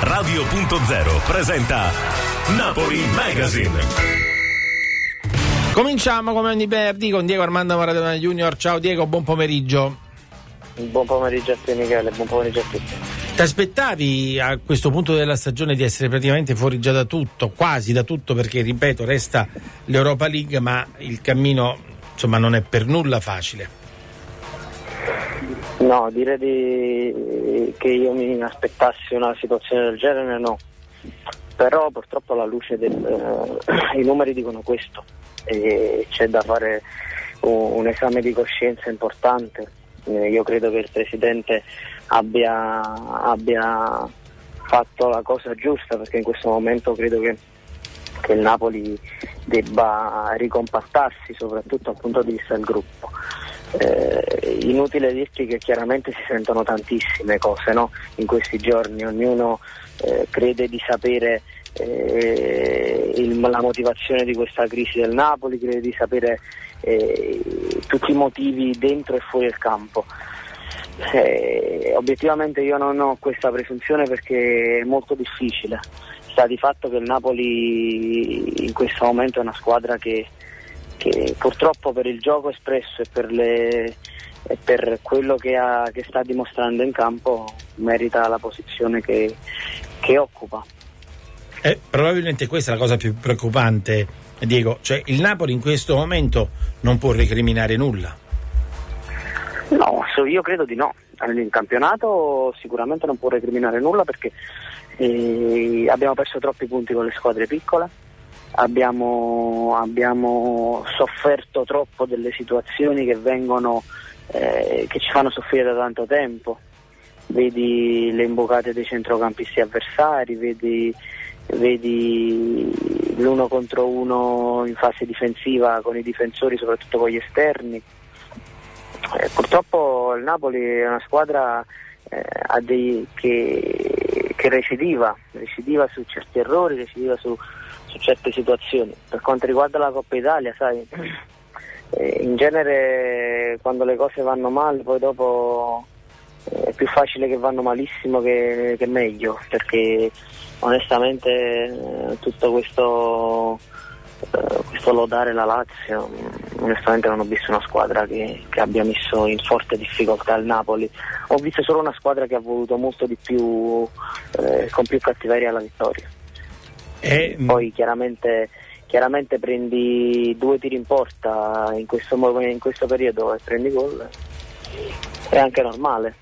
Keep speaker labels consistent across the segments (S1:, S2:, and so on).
S1: Radio.0 presenta Napoli Magazine.
S2: Cominciamo come ogni venerdì con Diego Armando Maradona Junior. Ciao Diego, buon pomeriggio.
S3: Buon pomeriggio a te Michele, buon pomeriggio a tutti.
S2: Ti aspettavi a questo punto della stagione di essere praticamente fuori già da tutto, quasi da tutto, perché ripeto, resta l'Europa League, ma il cammino insomma non è per nulla facile.
S3: No, dire di... che io mi aspettassi una situazione del genere no, però purtroppo alla luce dei eh, numeri dicono questo e c'è da fare un, un esame di coscienza importante. Eh, io credo che il Presidente abbia, abbia, fatto la cosa giusta perché in questo momento credo che, che il Napoli debba ricompattarsi soprattutto dal punto di vista del gruppo. Eh, inutile dirti che chiaramente si sentono tantissime cose no? in questi giorni, ognuno eh, crede di sapere eh, il, la motivazione di questa crisi del Napoli, crede di sapere eh, tutti i motivi dentro e fuori il campo. Eh, obiettivamente io non ho questa presunzione perché è molto difficile. Sta di fatto che il Napoli in questo momento è una squadra che, che purtroppo per il gioco espresso e per, le, e per quello che, ha, che, sta dimostrando in campo merita la posizione che, che occupa.
S2: Eh, probabilmente questa è la cosa più preoccupante, Diego. Cioè, il Napoli in questo momento non può recriminare nulla.
S3: No, io credo di no. In campionato sicuramente non può recriminare nulla perché eh, abbiamo perso troppi punti con le squadre piccole, abbiamo, abbiamo sofferto troppo delle situazioni che, vengono, eh, che ci fanno soffrire da tanto tempo. Vedi le imbucate dei centrocampisti avversari, vedi vedi l'uno contro uno in fase difensiva con i difensori, soprattutto con gli esterni. Eh, purtroppo il Napoli è una squadra eh, dei, che, che recidiva, recidiva, su certi errori, recidiva su, su, certe situazioni. Per quanto riguarda la Coppa Italia, sai, eh, in genere quando le cose vanno male poi dopo eh, è più facile che vanno malissimo che, che meglio, perché onestamente eh, tutto questo, questo, lodare la Lazio, mm, onestamente non ho visto una squadra che, che, abbia messo in forte difficoltà il Napoli, ho visto solo una squadra che ha voluto molto di più, eh, con più cattiveria la vittoria. E... Poi chiaramente, chiaramente, prendi due tiri in porta in questo, in questo periodo e prendi gol, è anche normale.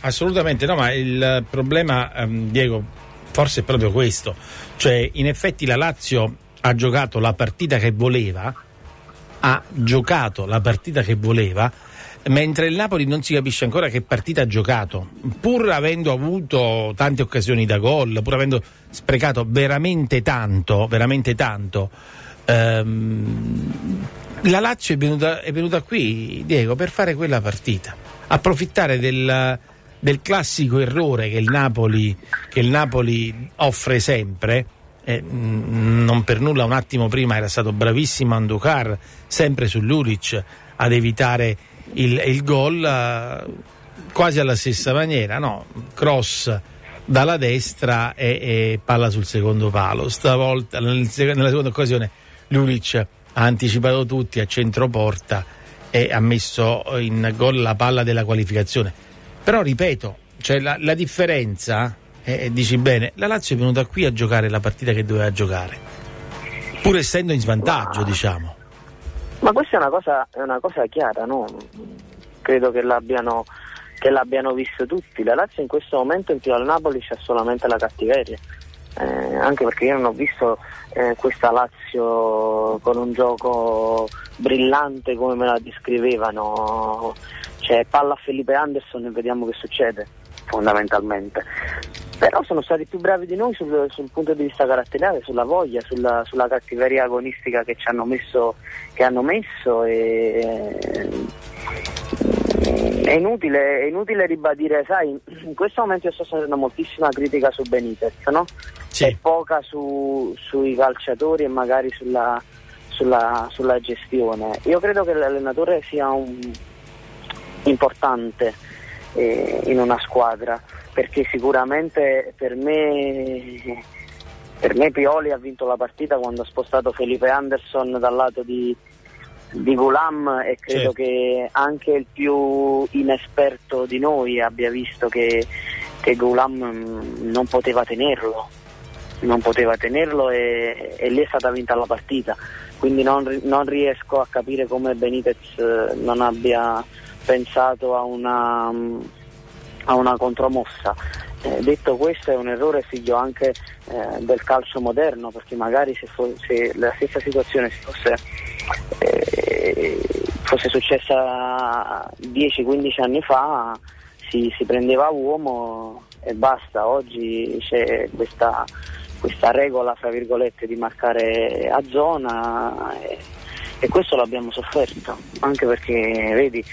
S2: Assolutamente, no, ma il problema, um, Diego, forse è proprio questo. Cioè, in effetti la Lazio ha giocato la partita che voleva, ha giocato la partita che voleva, mentre il Napoli non si capisce ancora che partita ha giocato, pur avendo avuto tante occasioni da gol, pur avendo sprecato veramente tanto, veramente tanto. Ehm, la Lazio è venuta, è venuta qui, Diego, per fare quella partita, approfittare del del classico errore che il Napoli, che il Napoli offre sempre. Eh, non per nulla un attimo prima era stato bravissimo Anducar sempre sull'Uric ad evitare il, il gol eh, quasi alla stessa maniera no? cross dalla destra e, e, palla sul secondo palo stavolta nel, nella seconda occasione Luric ha anticipato tutti a centro porta e ha messo in gol la palla della qualificazione però ripeto, cioè la, la differenza, eh, dici bene, la Lazio è venuta qui a giocare la partita che doveva giocare, pur essendo in svantaggio, diciamo.
S3: Ma questa è una cosa, è una cosa chiara, no? Credo che l'abbiano, che l'abbiano visto tutti. La Lazio in questo momento in più al Napoli c'è solamente la cattiveria. Eh, anche perché io non ho visto eh, questa Lazio con un gioco brillante come me la descrivevano cioè palla a Felipe Anderson e vediamo che succede fondamentalmente però sono stati più bravi di noi sul, sul punto di vista caratteriale, sulla voglia, sulla, sulla cattiveria agonistica che ci hanno messo, che hanno messo e, è inutile, è inutile, ribadire, sai, in questo momento io sto sentendo moltissima critica su Benitez, no?
S2: Sì.
S3: E poca su, sui calciatori e magari sulla, sulla, sulla gestione. Io credo che l'allenatore sia un importante eh, in una squadra, perché sicuramente per me, per me Pioli ha vinto la partita quando ha spostato Felipe Anderson dal lato di, di Gulam e credo
S2: Certo.
S3: che anche il più inesperto di noi abbia visto che, che Gulam mm, non poteva tenerlo non poteva tenerlo e, e lì è stata vinta la partita quindi non, non riesco a capire come Benitez eh, non abbia pensato a una, a una contromossa. Eh, detto questo è un errore figlio anche eh, del calcio moderno perché magari se, fo- se la stessa situazione si fosse eh, fosse successa 10-15 anni fa si, si prendeva uomo e basta, oggi c'è questa, questa regola di marcare a zona e, e questo l'abbiamo sofferto, anche perché vedi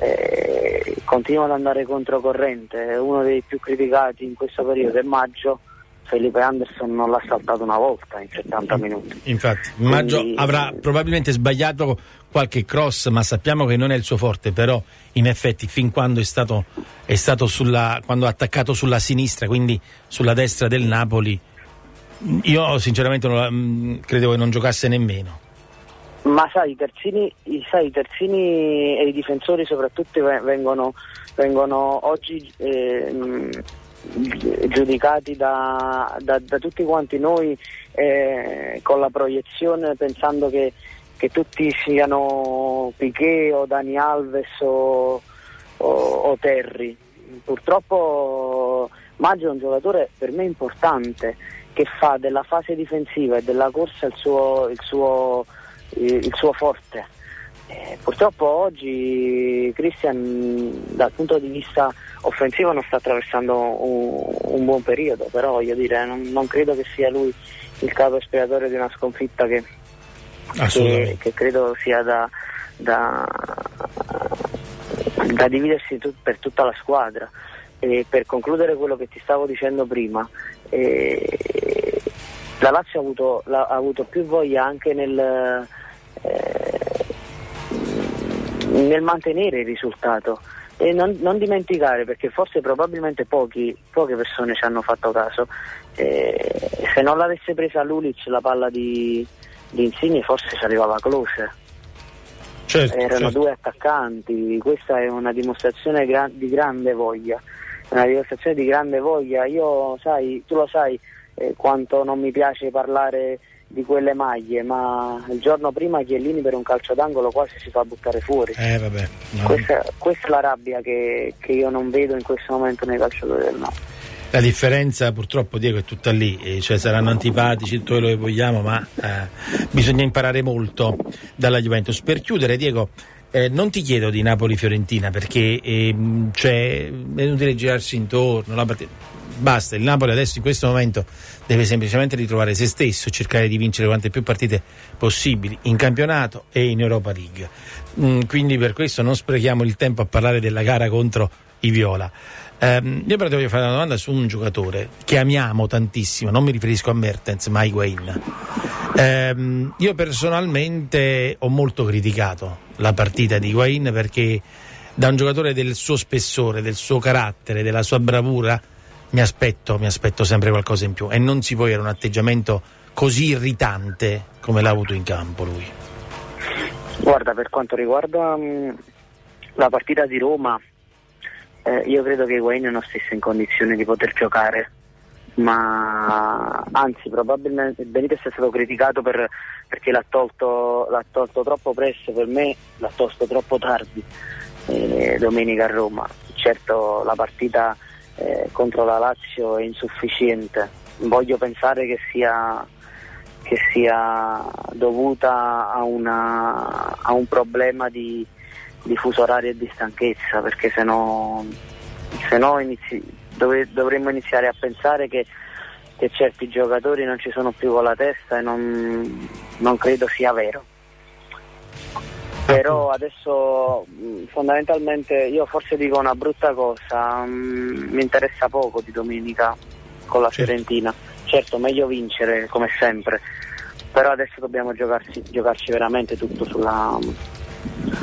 S3: eh, continua ad andare controcorrente, uno dei più criticati in questo periodo è Maggio, Felipe Anderson non l'ha saltato una volta in 70 minuti.
S2: Infatti, Maggio
S3: Quindi-
S2: avrà probabilmente sbagliato qualche cross, ma sappiamo che non è il suo forte, però in effetti fin quando è stato, è stato sulla, quando ha attaccato sulla sinistra, quindi sulla destra del Napoli, io sinceramente non mh, credevo che non giocasse nemmeno.
S3: Ma sai, i terzini, sai, i terzini e i difensori soprattutto ve- vengono, vengono oggi eh, giudicati da, da- da tutti quanti noi eh, con la proiezione pensando che, che tutti siano Piquet o Dani Alves o, o- o Terry. Purtroppo Maggio è un giocatore per me importante che fa della fase difensiva e della corsa il suo, il suo, il suo forte. Eh, purtroppo oggi Christian dal punto di vista offensivo non sta attraversando un, un buon periodo, però voglio dire, non, non credo che sia lui il capo espiatorio di una sconfitta che, che, che credo sia da, da, da dividersi tut- per tutta la squadra. E per concludere quello che ti stavo dicendo prima, eh, la Lazio ha avuto, la- ha avuto più voglia anche nel, eh, nel mantenere il risultato e non, non dimenticare perché forse probabilmente pochi, poche persone ci hanno fatto caso eh, se non l'avesse presa Lulic la palla di, di Insigne forse ci arrivava Closer
S2: Certo,
S3: erano
S2: certo.
S3: due attaccanti, questa è una dimostrazione gra- di grande voglia, una dimostrazione di grande voglia. Io, sai, tu lo sai eh, quanto non mi piace parlare di quelle maglie, ma il giorno prima Chiellini per un calcio d'angolo quasi si fa buttare fuori.
S2: Eh vabbè, no.
S3: Questa, questa è la rabbia che, che io non vedo in questo momento nei calciatori del Napoli.
S2: La differenza purtroppo Diego è tutta lì, eh, cioè saranno antipatici tutto quello che vogliamo, ma eh, bisogna imparare molto dalla Juventus. Per chiudere Diego, eh, non ti chiedo di Napoli-Fiorentina perché ehm, cioè, è inutile girarsi intorno, la partita- basta, il Napoli adesso in questo momento deve semplicemente ritrovare se stesso, cercare di vincere quante più partite possibili in campionato e in Europa League. Mm, quindi per questo non sprechiamo il tempo a parlare della gara contro i Viola. Ehm, io però ti voglio fare una domanda su un giocatore che amiamo tantissimo, non mi riferisco a Mertens, ma a Higuain. Ehm, io personalmente ho molto criticato la partita di Higuain perché da un giocatore del suo spessore, del suo carattere, della sua bravura, mi aspetto, mi aspetto sempre qualcosa in più e non si può avere un atteggiamento così irritante come l'ha avuto in campo lui.
S3: Guarda, per quanto riguarda mh, la partita di Roma, eh, io credo che Higuain non stesse in condizione di poter giocare, ma anzi probabilmente Benitez è stato criticato per- perché l'ha tolto, l'ha tolto troppo presto, per me l'ha tolto troppo tardi eh, domenica a Roma. Certo la partita eh, contro la Lazio è insufficiente, voglio pensare che sia che sia dovuta a, una- a un problema di, di fuso orario e di stanchezza, perché se no, se no inizi- dove- dovremmo iniziare a pensare che, che certi giocatori non ci sono più con la testa e non, non credo sia vero. Però adesso mh, fondamentalmente io forse dico una brutta cosa, mh, mi interessa poco di domenica con la
S2: Certo.
S3: Fiorentina. Certo, meglio vincere come sempre, però adesso dobbiamo giocarci, giocarci veramente tutto sulla,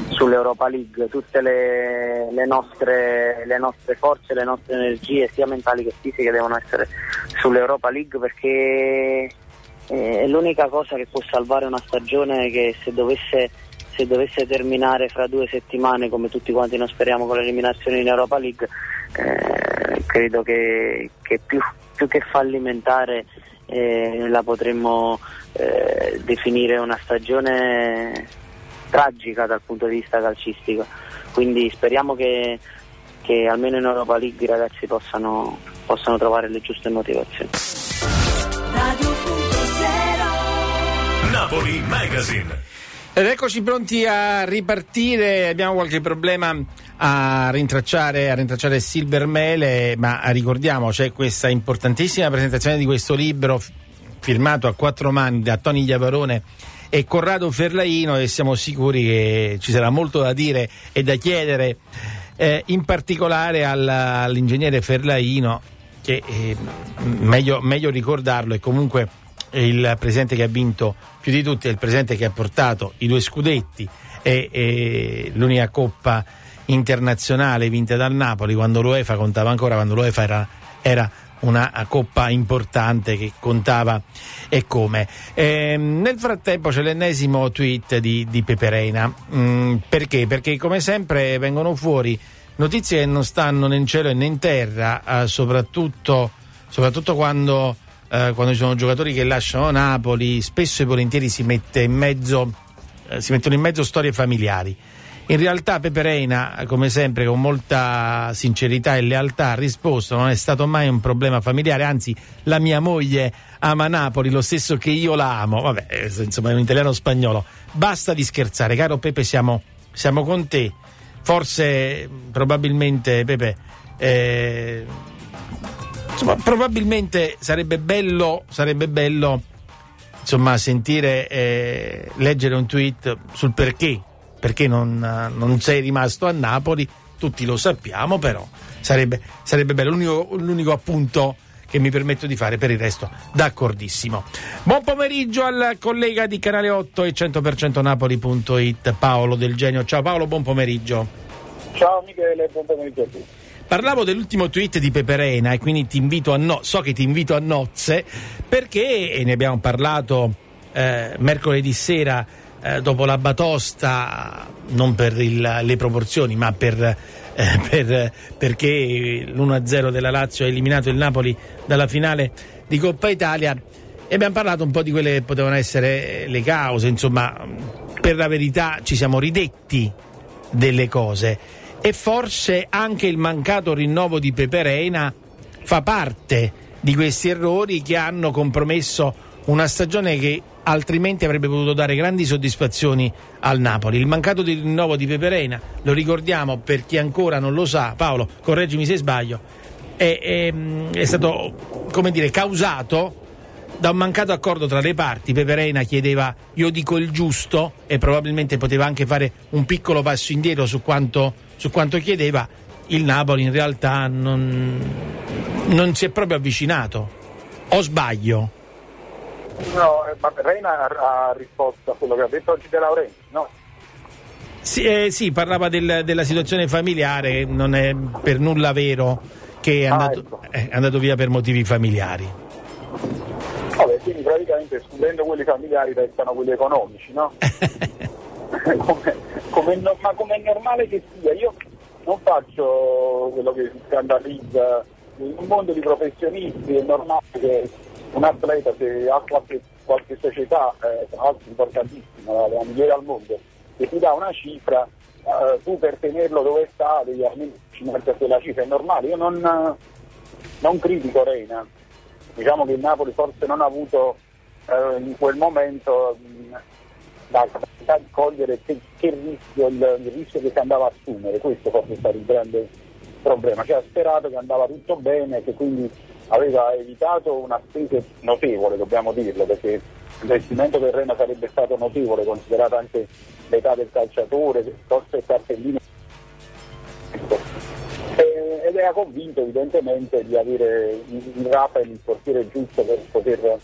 S3: sull'Europa League, tutte le, le, nostre, le, nostre, forze, le nostre energie sia mentali che fisiche devono essere sull'Europa League perché eh, è l'unica cosa che può salvare una stagione che se dovesse, se dovesse terminare fra due settimane come tutti quanti noi speriamo con l'eliminazione in Europa League eh, credo che, che più, più, che fallimentare eh, la potremmo eh, definire una stagione tragica dal punto di vista calcistico. Quindi speriamo che, che almeno in Europa League i ragazzi possano, possano trovare le giuste motivazioni.
S1: Napoli Magazine.
S2: Ed eccoci pronti a ripartire, abbiamo qualche problema a rintracciare, a rintracciare Silvermele, ma ricordiamo c'è questa importantissima presentazione di questo libro firmato a quattro mani da Tony Iavarone e Corrado Ferlaino e siamo sicuri che ci sarà molto da dire e da chiedere eh, in particolare all'ingegnere Ferlaino che eh, meglio, meglio ricordarlo è comunque il presidente che ha vinto più di tutti, è il presidente che ha portato i due scudetti e, e l'unica coppa internazionale vinta dal Napoli quando l'UEFA contava ancora, quando l'UEFA era, era una coppa importante che contava e come. E nel frattempo c'è l'ennesimo tweet di, di Peperena. Mm, perché? Perché come sempre vengono fuori notizie che non stanno né in cielo né in terra, eh, soprattutto, soprattutto quando, eh, quando, ci sono giocatori che lasciano Napoli, spesso e volentieri si, mette mezzo, eh, si mettono in mezzo storie familiari. In realtà Pepe Reina, come sempre, con molta sincerità e lealtà, ha risposto: non è stato mai un problema familiare, anzi, la mia moglie ama Napoli lo stesso che io la amo. Vabbè, eh, insomma, è un italiano spagnolo. Basta di scherzare, caro Pepe, siamo, siamo con te. Forse, probabilmente, Pepe. Eh, insomma, probabilmente sarebbe bello, sarebbe bello insomma, sentire, eh, leggere un tweet sul perché perché non, non sei rimasto a Napoli, tutti lo sappiamo, però sarebbe, sarebbe bello. L'unico, l'unico appunto che mi permetto di fare per il resto d'accordissimo. Buon pomeriggio al collega di Canale 8 e 100% Napoli.it Paolo Del Genio. Ciao Paolo, buon pomeriggio.
S4: Ciao Michele, buon pomeriggio a tutti.
S2: Parlavo dell'ultimo tweet di Peperena e quindi ti invito a no, so che ti invito a nozze perché, e ne abbiamo parlato eh, mercoledì sera eh, dopo la batosta, non per il, le proporzioni, ma per, eh, per, perché l'1-0 della Lazio ha eliminato il Napoli dalla finale di Coppa Italia. E abbiamo parlato un po' di quelle che potevano essere le cause, insomma, per la verità ci siamo ridetti delle cose e forse anche il mancato rinnovo di Pepe Reina fa parte di questi errori che hanno compromesso una stagione che altrimenti avrebbe potuto dare grandi soddisfazioni al Napoli. Il mancato di rinnovo di Peperena, lo ricordiamo per chi ancora non lo sa, Paolo, correggimi se sbaglio, è, è, è stato dire, causato da un mancato accordo tra le parti. Peperena chiedeva io dico il giusto e probabilmente poteva anche fare un piccolo passo indietro su quanto, su quanto chiedeva. Il Napoli in realtà non, non si è proprio avvicinato. O sbaglio?
S4: No, eh, ma Reina ha risposto a quello che ha detto oggi De Laurenti, no?
S2: Sì, eh, sì parlava del, della situazione familiare, non è per nulla vero che è ah, andato, ecco. è andato via per motivi familiari.
S4: Vabbè, quindi praticamente escludendo quelli familiari restano quelli economici, no? come, come ma come è normale che sia, io non faccio quello che si scandalizza, in un mondo di professionisti. È normale che un atleta se ha qualche, qualche società, eh, tra l'altro importantissima, la, la, migliore al mondo, che ti dà una cifra, eh, tu per tenerlo dove sta devi almeno mettere quella cifra, è normale. Io non, non critico Reina, diciamo che il Napoli forse non ha avuto eh, in quel momento mh, la capacità di cogliere che, che rischio, il, il, rischio che si andava a assumere, questo forse è stato il grande problema, cioè ha sperato che andava tutto bene, che quindi aveva evitato una spesa notevole, dobbiamo dirlo, perché l'investimento per Rena sarebbe stato notevole, considerata anche l'età del calciatore, costo e cartellino. ed era convinto evidentemente di avere in Rafael il portiere giusto per poter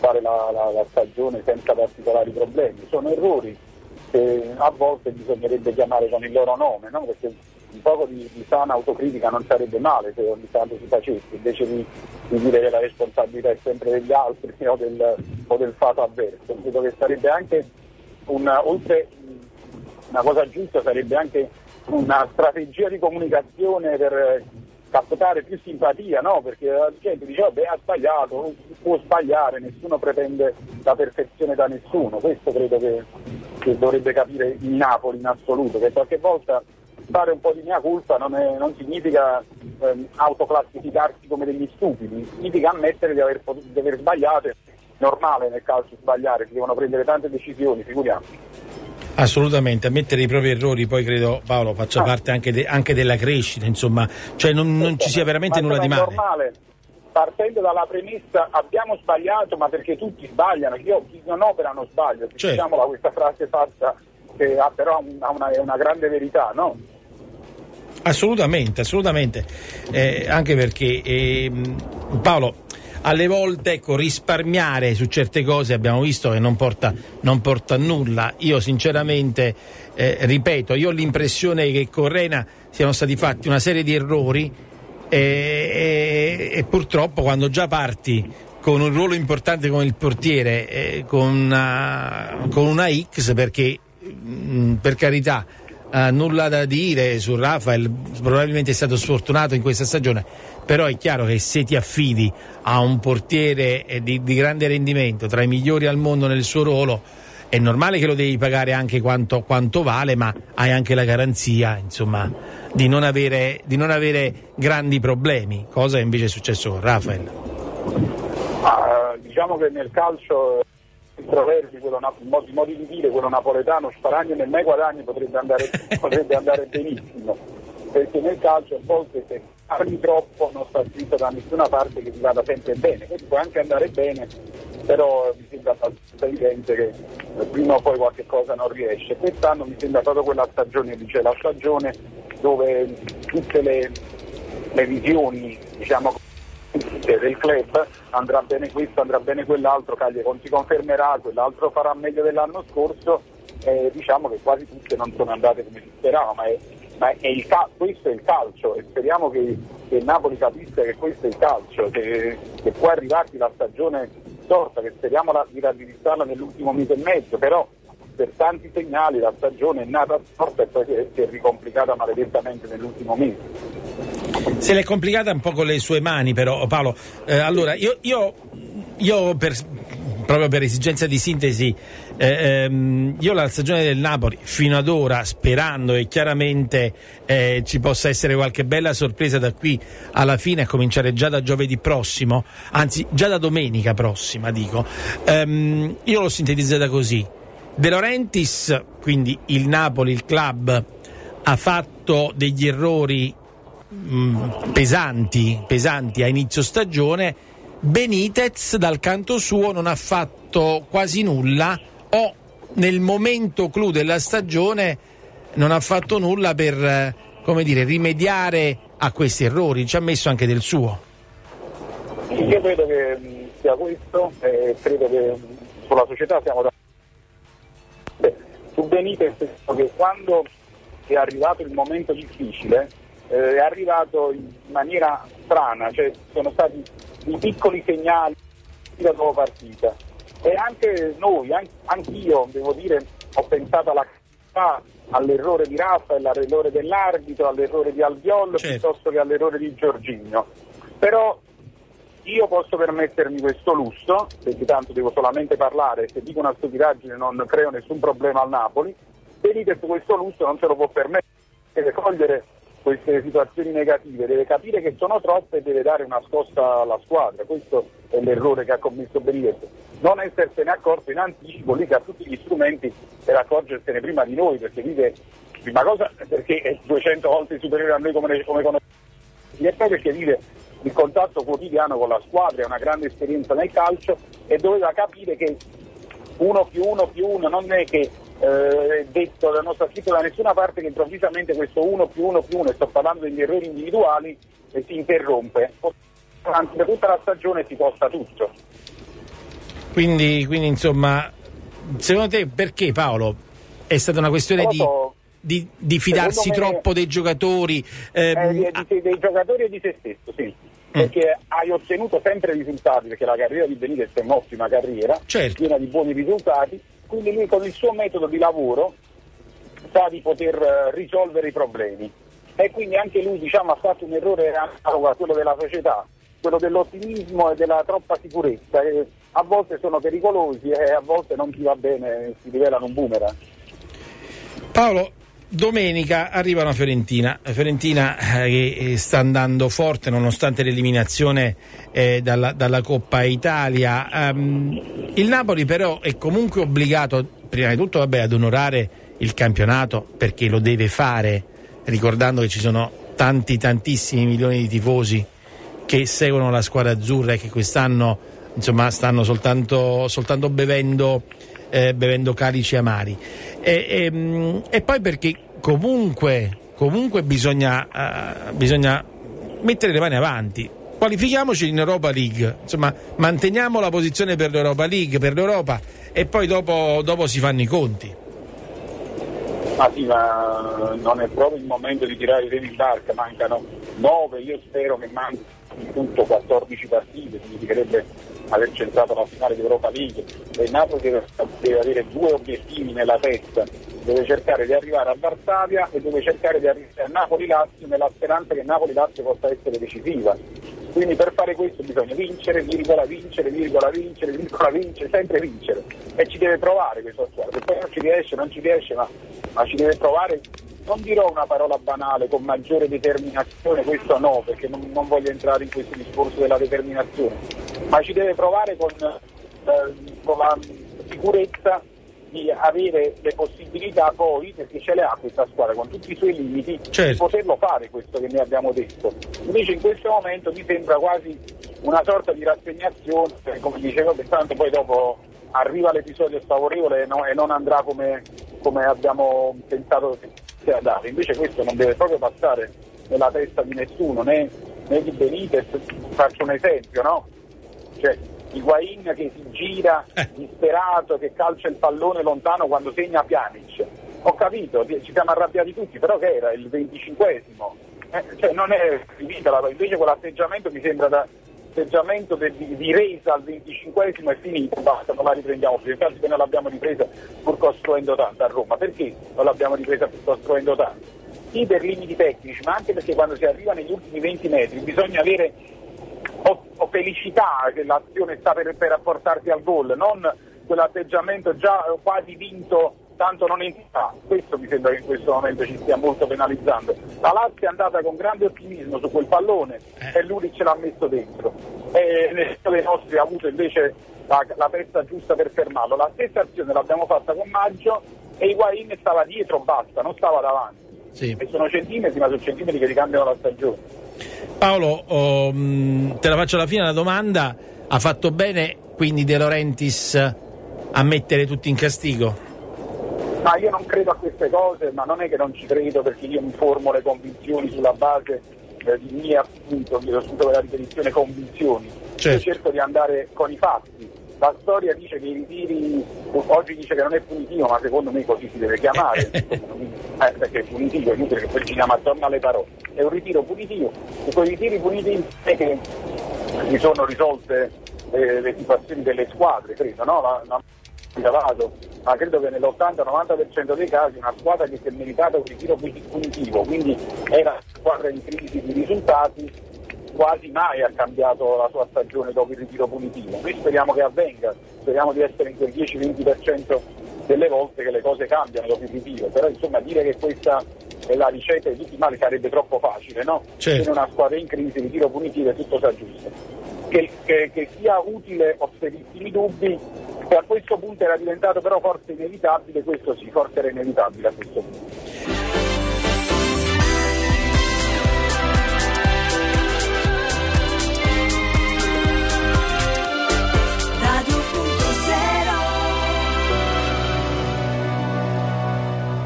S4: fare la, la, la stagione senza particolari problemi. Sono errori che a volte bisognerebbe chiamare con il loro nome, no? perché un po' di, di, sana autocritica non sarebbe male se ogni tanto si facesse, invece di, di, dire che la responsabilità è sempre degli altri o del, o del fato avverso. Credo che sarebbe anche una, oltre una cosa giusta sarebbe anche una strategia di comunicazione per captare più simpatia, no? Perché la gente dice vabbè ha sbagliato, può sbagliare, nessuno pretende la perfezione da nessuno. Questo credo che, che dovrebbe capire il Napoli in assoluto, che qualche volta fare un po' di mia colpa non, è, non significa ehm, autoclassificarsi come degli stupidi, significa ammettere di aver, di aver sbagliato, è normale nel calcio sbagliare, si devono prendere tante decisioni, figuriamoci.
S2: Assolutamente, ammettere i propri errori poi credo Paolo faccia ah. parte anche, de, anche, della crescita, insomma, cioè non, non ci sia veramente nulla di male.
S4: Normale. Partendo dalla premessa abbiamo sbagliato ma perché tutti sbagliano, io non operano sbaglio, certo. diciamola questa frase fatta che ha però una, una, una grande verità, no?
S2: Assolutamente, assolutamente, eh, anche perché eh, Paolo, alle volte ecco, risparmiare su certe cose abbiamo visto che non porta, non porta a nulla. Io sinceramente, eh, ripeto, io ho l'impressione che con Rena siano stati fatti una serie di errori e, e, e purtroppo quando già parti con un ruolo importante come il portiere, eh, con, una, con una X perché mh, mm, per carità Uh, nulla da dire su Rafael, probabilmente è stato sfortunato in questa stagione, però è chiaro che se ti affidi a un portiere eh, di, di, grande rendimento, tra i migliori al mondo nel suo ruolo, è normale che lo devi pagare anche quanto, quanto vale, ma hai anche la garanzia insomma, di, non avere, di, non avere, grandi problemi, cosa invece è successo con Rafael.
S4: Ah, diciamo che nel calcio proverbi, quello, i modi di dire, quello napoletano, sparagno nel mai guadagni potrebbe andare, potrebbe andare benissimo, perché nel calcio a volte se parli troppo non sta scritto da nessuna parte che ti vada sempre bene, quindi può anche andare bene, però mi sembra abbastanza evidente che prima o poi qualche cosa non riesce. Quest'anno mi sembra proprio quella stagione, dice la stagione dove tutte le, le visioni, diciamo del club andrà bene questo, andrà bene quell'altro, Cagliari si confermerà, quell'altro farà meglio dell'anno scorso, eh, diciamo che quasi tutte non sono andate come si sperava, ma, è, ma è cal- questo è il calcio e speriamo che, che Napoli capisca che questo è il calcio, che, che può arrivarti la stagione storta, che speriamo la, di raddrizzarla nell'ultimo mese e mezzo, però per tanti segnali la stagione è nata storta e poi si è, si è ricomplicata maledettamente nell'ultimo mese.
S2: Se l'è complicata un po' con le sue mani, però, Paolo. Eh, allora, io, io, io per, proprio per esigenza di sintesi, eh, ehm, io la stagione del Napoli fino ad ora, sperando e chiaramente eh, ci possa essere qualche bella sorpresa da qui alla fine, a cominciare già da giovedì prossimo, anzi già da domenica prossima, dico, ehm, io l'ho sintetizzata così. De Laurentiis, quindi il Napoli, il club, ha fatto degli errori mh, pesanti, pesanti a inizio stagione, Benitez dal canto suo non ha fatto quasi nulla. O nel momento clou della stagione non ha fatto nulla per come dire, rimediare a questi errori, ci ha messo anche del suo.
S4: Io credo che sia questo, eh, credo che sulla società siamo da... Su Benitez che quando è arrivato il momento difficile eh, è arrivato in maniera strana, cioè sono stati i piccoli segnali da dopo partita. E anche noi, anch'io devo dire, ho pensato alla all'errore di Raffaele, all'errore dell'arbitro, all'errore di Albiol certo. piuttosto che all'errore di Giorgigno. Però io posso permettermi questo lusso, perché tanto devo solamente parlare, se dico una stupidaggine non creo nessun problema al Napoli, Benitez questo lusso non se lo può permettere, deve cogliere queste situazioni negative, deve capire che sono troppe e deve dare una scossa alla squadra, questo è l'errore che ha commesso Benitez, non essersene accorto in anticipo, lì che ha tutti gli strumenti per accorgersene prima di noi, perché vive, prima cosa perché è 200 volte superiore a noi come, come conosciamo, e poi perché vive il contatto quotidiano con la squadra, è una grande esperienza nel calcio e doveva capire che uno più uno più uno non è che eh, detto, non sta scritto da nessuna parte che improvvisamente questo 1 più 1 più 1, e sto parlando degli errori individuali, eh, si interrompe. Anzi, per tutta la stagione si costa tutto.
S2: Quindi, quindi, insomma, secondo te perché Paolo È stata una questione di, di- di fidarsi
S4: me-
S2: troppo dei giocatori.
S4: Eh,
S2: ehm,
S4: di- di- dei giocatori e di se stesso, sì. Perché hai ottenuto sempre risultati, perché la carriera di Benitez è un'ottima carriera,
S2: Certo.
S4: piena di buoni risultati, quindi lui con il suo metodo di lavoro sa di poter eh, risolvere i problemi. E quindi anche lui diciamo, ha fatto un errore analogo a quello della società, quello dell'ottimismo e della troppa sicurezza, che a volte sono pericolosi e a volte non ti va bene, si rivelano un boomerang.
S2: Paolo, domenica arriva una Fiorentina, Fiorentina eh, che eh, sta andando forte nonostante l'eliminazione eh, dalla, dalla Coppa Italia. Ehm, il Napoli però è comunque obbligato, prima di tutto, vabbè, ad onorare il campionato perché lo deve fare, ricordando che ci sono tanti, tantissimi milioni di tifosi che seguono la squadra azzurra e che quest'anno insomma, stanno soltanto, soltanto bevendo, eh, bevendo calici amari. E, ehm, e poi perché comunque, comunque bisogna, eh, bisogna mettere le mani avanti. Qualifichiamoci in Europa League, insomma, manteniamo la posizione per l'Europa League, per l'Europa e poi dopo, dopo si fanno i conti.
S4: Ma sì, ma non è proprio il momento di tirare i remi in barca, mancano 9, io spero che manchi tutto 14 partite, significherebbe aver centrato la finale di Europa League. E Napoli deve, deve avere due obiettivi nella testa, deve cercare di arrivare a Varsavia e deve cercare di arrivare a Napoli-Lazio nella speranza che Napoli-Lazio possa essere decisiva. Quindi per fare questo bisogna vincere, virgola, vincere, virgola, vincere, virgola, vincere, sempre vincere. E ci deve provare questa squadra. Se poi non ci riesce, non ci riesce, ma, ma ci deve provare. Non dirò una parola banale, con maggiore determinazione, questo no, perché non, non voglio entrare in questo discorso della determinazione, ma ci deve provare con, eh, con la sicurezza di avere le possibilità poi, perché ce le ha questa squadra con tutti i suoi limiti,
S2: Certo.
S4: di poterlo fare questo che ne abbiamo detto. Invece in questo momento mi sembra quasi una sorta di rassegnazione, perché come dicevo, che tanto poi dopo arriva l'episodio sfavorevole e, no- e non andrà come, come abbiamo pensato che sia andato. Invece questo non deve proprio passare nella testa di nessuno, né, né di Benitez. Faccio un esempio, no? Cioè, Higuain che si gira
S2: Eh.
S4: disperato, che calcia il pallone lontano quando segna Pjanic. Ho capito, ci siamo arrabbiati tutti, però che era il 25esimo. Eh, cioè non è finita la invece quell'atteggiamento mi sembra da atteggiamento di, di resa al 25esimo è finito, basta, non la riprendiamo più. Infatti che non l'abbiamo ripresa pur costruendo tanto a Roma. Perché non l'abbiamo ripresa pur costruendo tanto? Sì per limiti tecnici, ma anche perché quando si arriva negli ultimi 20 metri bisogna avere o, o felicità che l'azione sta per, per portarti al gol, non quell'atteggiamento già eh, quasi vinto, tanto non entra. Questo mi sembra che in questo momento ci stia molto penalizzando. La Lazio è andata con grande ottimismo su quel pallone e lui ce l'ha messo dentro. E nessuno dei nostri ha avuto invece la, la testa giusta per fermarlo. La stessa azione l'abbiamo fatta con Maggio e Higuain stava dietro, basta, non stava davanti.
S2: Sì.
S4: E sono centimetri, ma sono centimetri che ti cambiano la stagione.
S2: Paolo, oh, mh, te la faccio alla fine la domanda. Ha fatto bene quindi De Laurentiis a mettere tutti in castigo?
S4: Ma io non credo a queste cose, ma non è che non ci credo perché io mi formo le convinzioni sulla base eh, di mie appunto, chiedo scusa per la ripetizione, convinzioni.
S2: Certo.
S4: Io cerco di andare con i fatti. La storia dice che i ritiri, oggi dice che non è punitivo, ma secondo me così si deve chiamare, eh, perché è punitivo, è inutile che poi giriamo attorno alle parole. È un ritiro punitivo, e quei ritiri punitivi è che si sono risolte eh, le situazioni delle squadre, credo, no? La- la- ma credo che nell'80-90% dei casi una squadra che si è meritata un ritiro punitivo, quindi era una squadra in crisi di risultati, quasi mai ha cambiato la sua stagione dopo il ritiro punitivo. Noi speriamo che avvenga, speriamo di essere in quel 10-20% delle volte che le cose cambiano dopo il ritiro, però insomma dire che questa è la ricetta di tutti i mali sarebbe troppo facile, no?
S2: Certo.
S4: In una squadra in crisi, il ritiro punitivo e tutto si aggiusta. Che, che- che sia utile ho serissimi dubbi, che a questo punto era diventato però forse inevitabile, questo sì, forse era inevitabile a questo punto.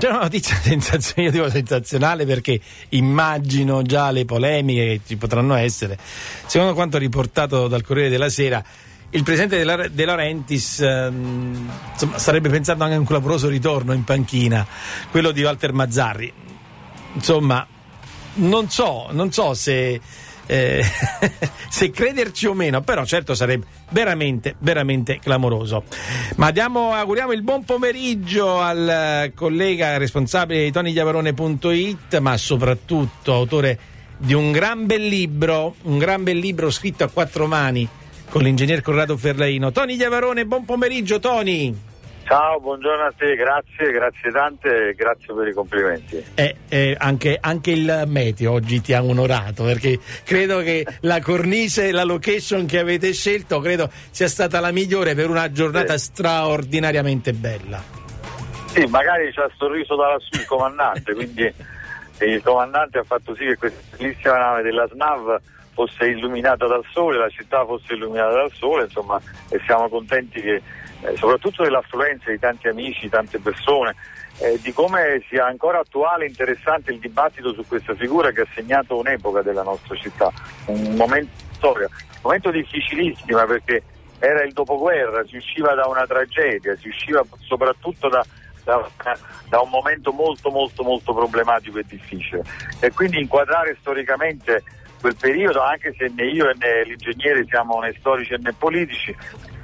S2: C'è una notizia sensazionale, io dico sensazionale perché immagino già le polemiche che ci potranno essere. Secondo quanto riportato dal Corriere della Sera, il presidente De, La- De Laurentiis ehm, insomma, starebbe pensando anche a un clamoroso ritorno in panchina, quello di Walter Mazzarri. Insomma, non so, non so se, eh, se crederci o meno, però certo sarebbe veramente, veramente clamoroso. Ma diamo, auguriamo il buon pomeriggio al eh, collega responsabile di tonigliavarone.it, ma soprattutto autore di un gran bel libro, un gran bel libro scritto a quattro mani con l'ingegner Corrado Ferlaino. Tony Chiavarone, buon pomeriggio Tony!
S5: Ciao, buongiorno a te, grazie, grazie tante grazie per i complimenti.
S2: Eh, eh, anche, anche il meteo oggi ti ha onorato perché credo che la cornice, la location che avete scelto credo sia stata la migliore per una giornata
S5: Sì.
S2: straordinariamente bella.
S5: Sì, magari ci ha sorriso da lassù il comandante, quindi il comandante ha fatto sì che questa bellissima nave della SNAV fosse illuminata dal sole, la città fosse illuminata dal sole, insomma, e siamo contenti che, eh, soprattutto dell'affluenza di tanti amici, tante persone, eh, di come sia ancora attuale e interessante il dibattito su questa figura che ha segnato un'epoca della nostra città, un momento storia, un momento difficilissimo perché era il dopoguerra, si usciva da una tragedia, si usciva soprattutto da, da- da un momento molto molto molto problematico e difficile. E quindi inquadrare storicamente quel periodo, anche se né io né l'ingegnere siamo né storici né politici,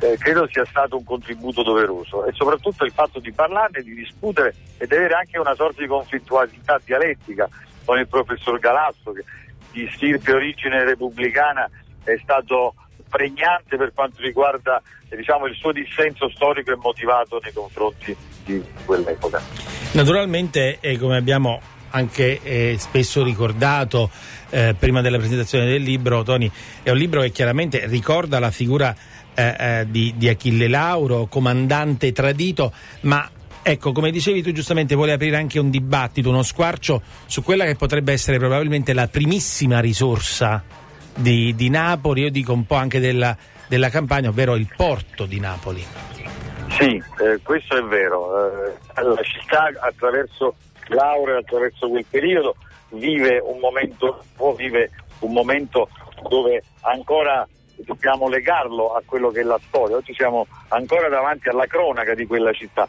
S5: eh, credo sia stato un contributo doveroso e soprattutto il fatto di parlarne, di discutere e di avere anche una sorta di conflittualità dialettica con il professor Galasso che di stirpe origine repubblicana è stato pregnante per quanto riguarda diciamo, il suo dissenso storico e motivato nei confronti di quell'epoca.
S2: Naturalmente, eh, come abbiamo anche eh, spesso ricordato eh, prima della presentazione del libro, Tony, è un libro che chiaramente ricorda la figura eh, eh, di, di Achille Lauro, comandante tradito, ma ecco, come dicevi tu giustamente, vuole aprire anche un dibattito, uno squarcio su quella che potrebbe essere probabilmente la primissima risorsa di, di Napoli, io dico un po' anche della, della campagna, ovvero il porto di Napoli.
S5: Sì, eh, questo è vero. Eh, la città attraverso Laura, attraverso quel periodo, vive un momento, vive un momento dove ancora dobbiamo legarlo a quello che è la storia. Oggi siamo ancora davanti alla cronaca di quella città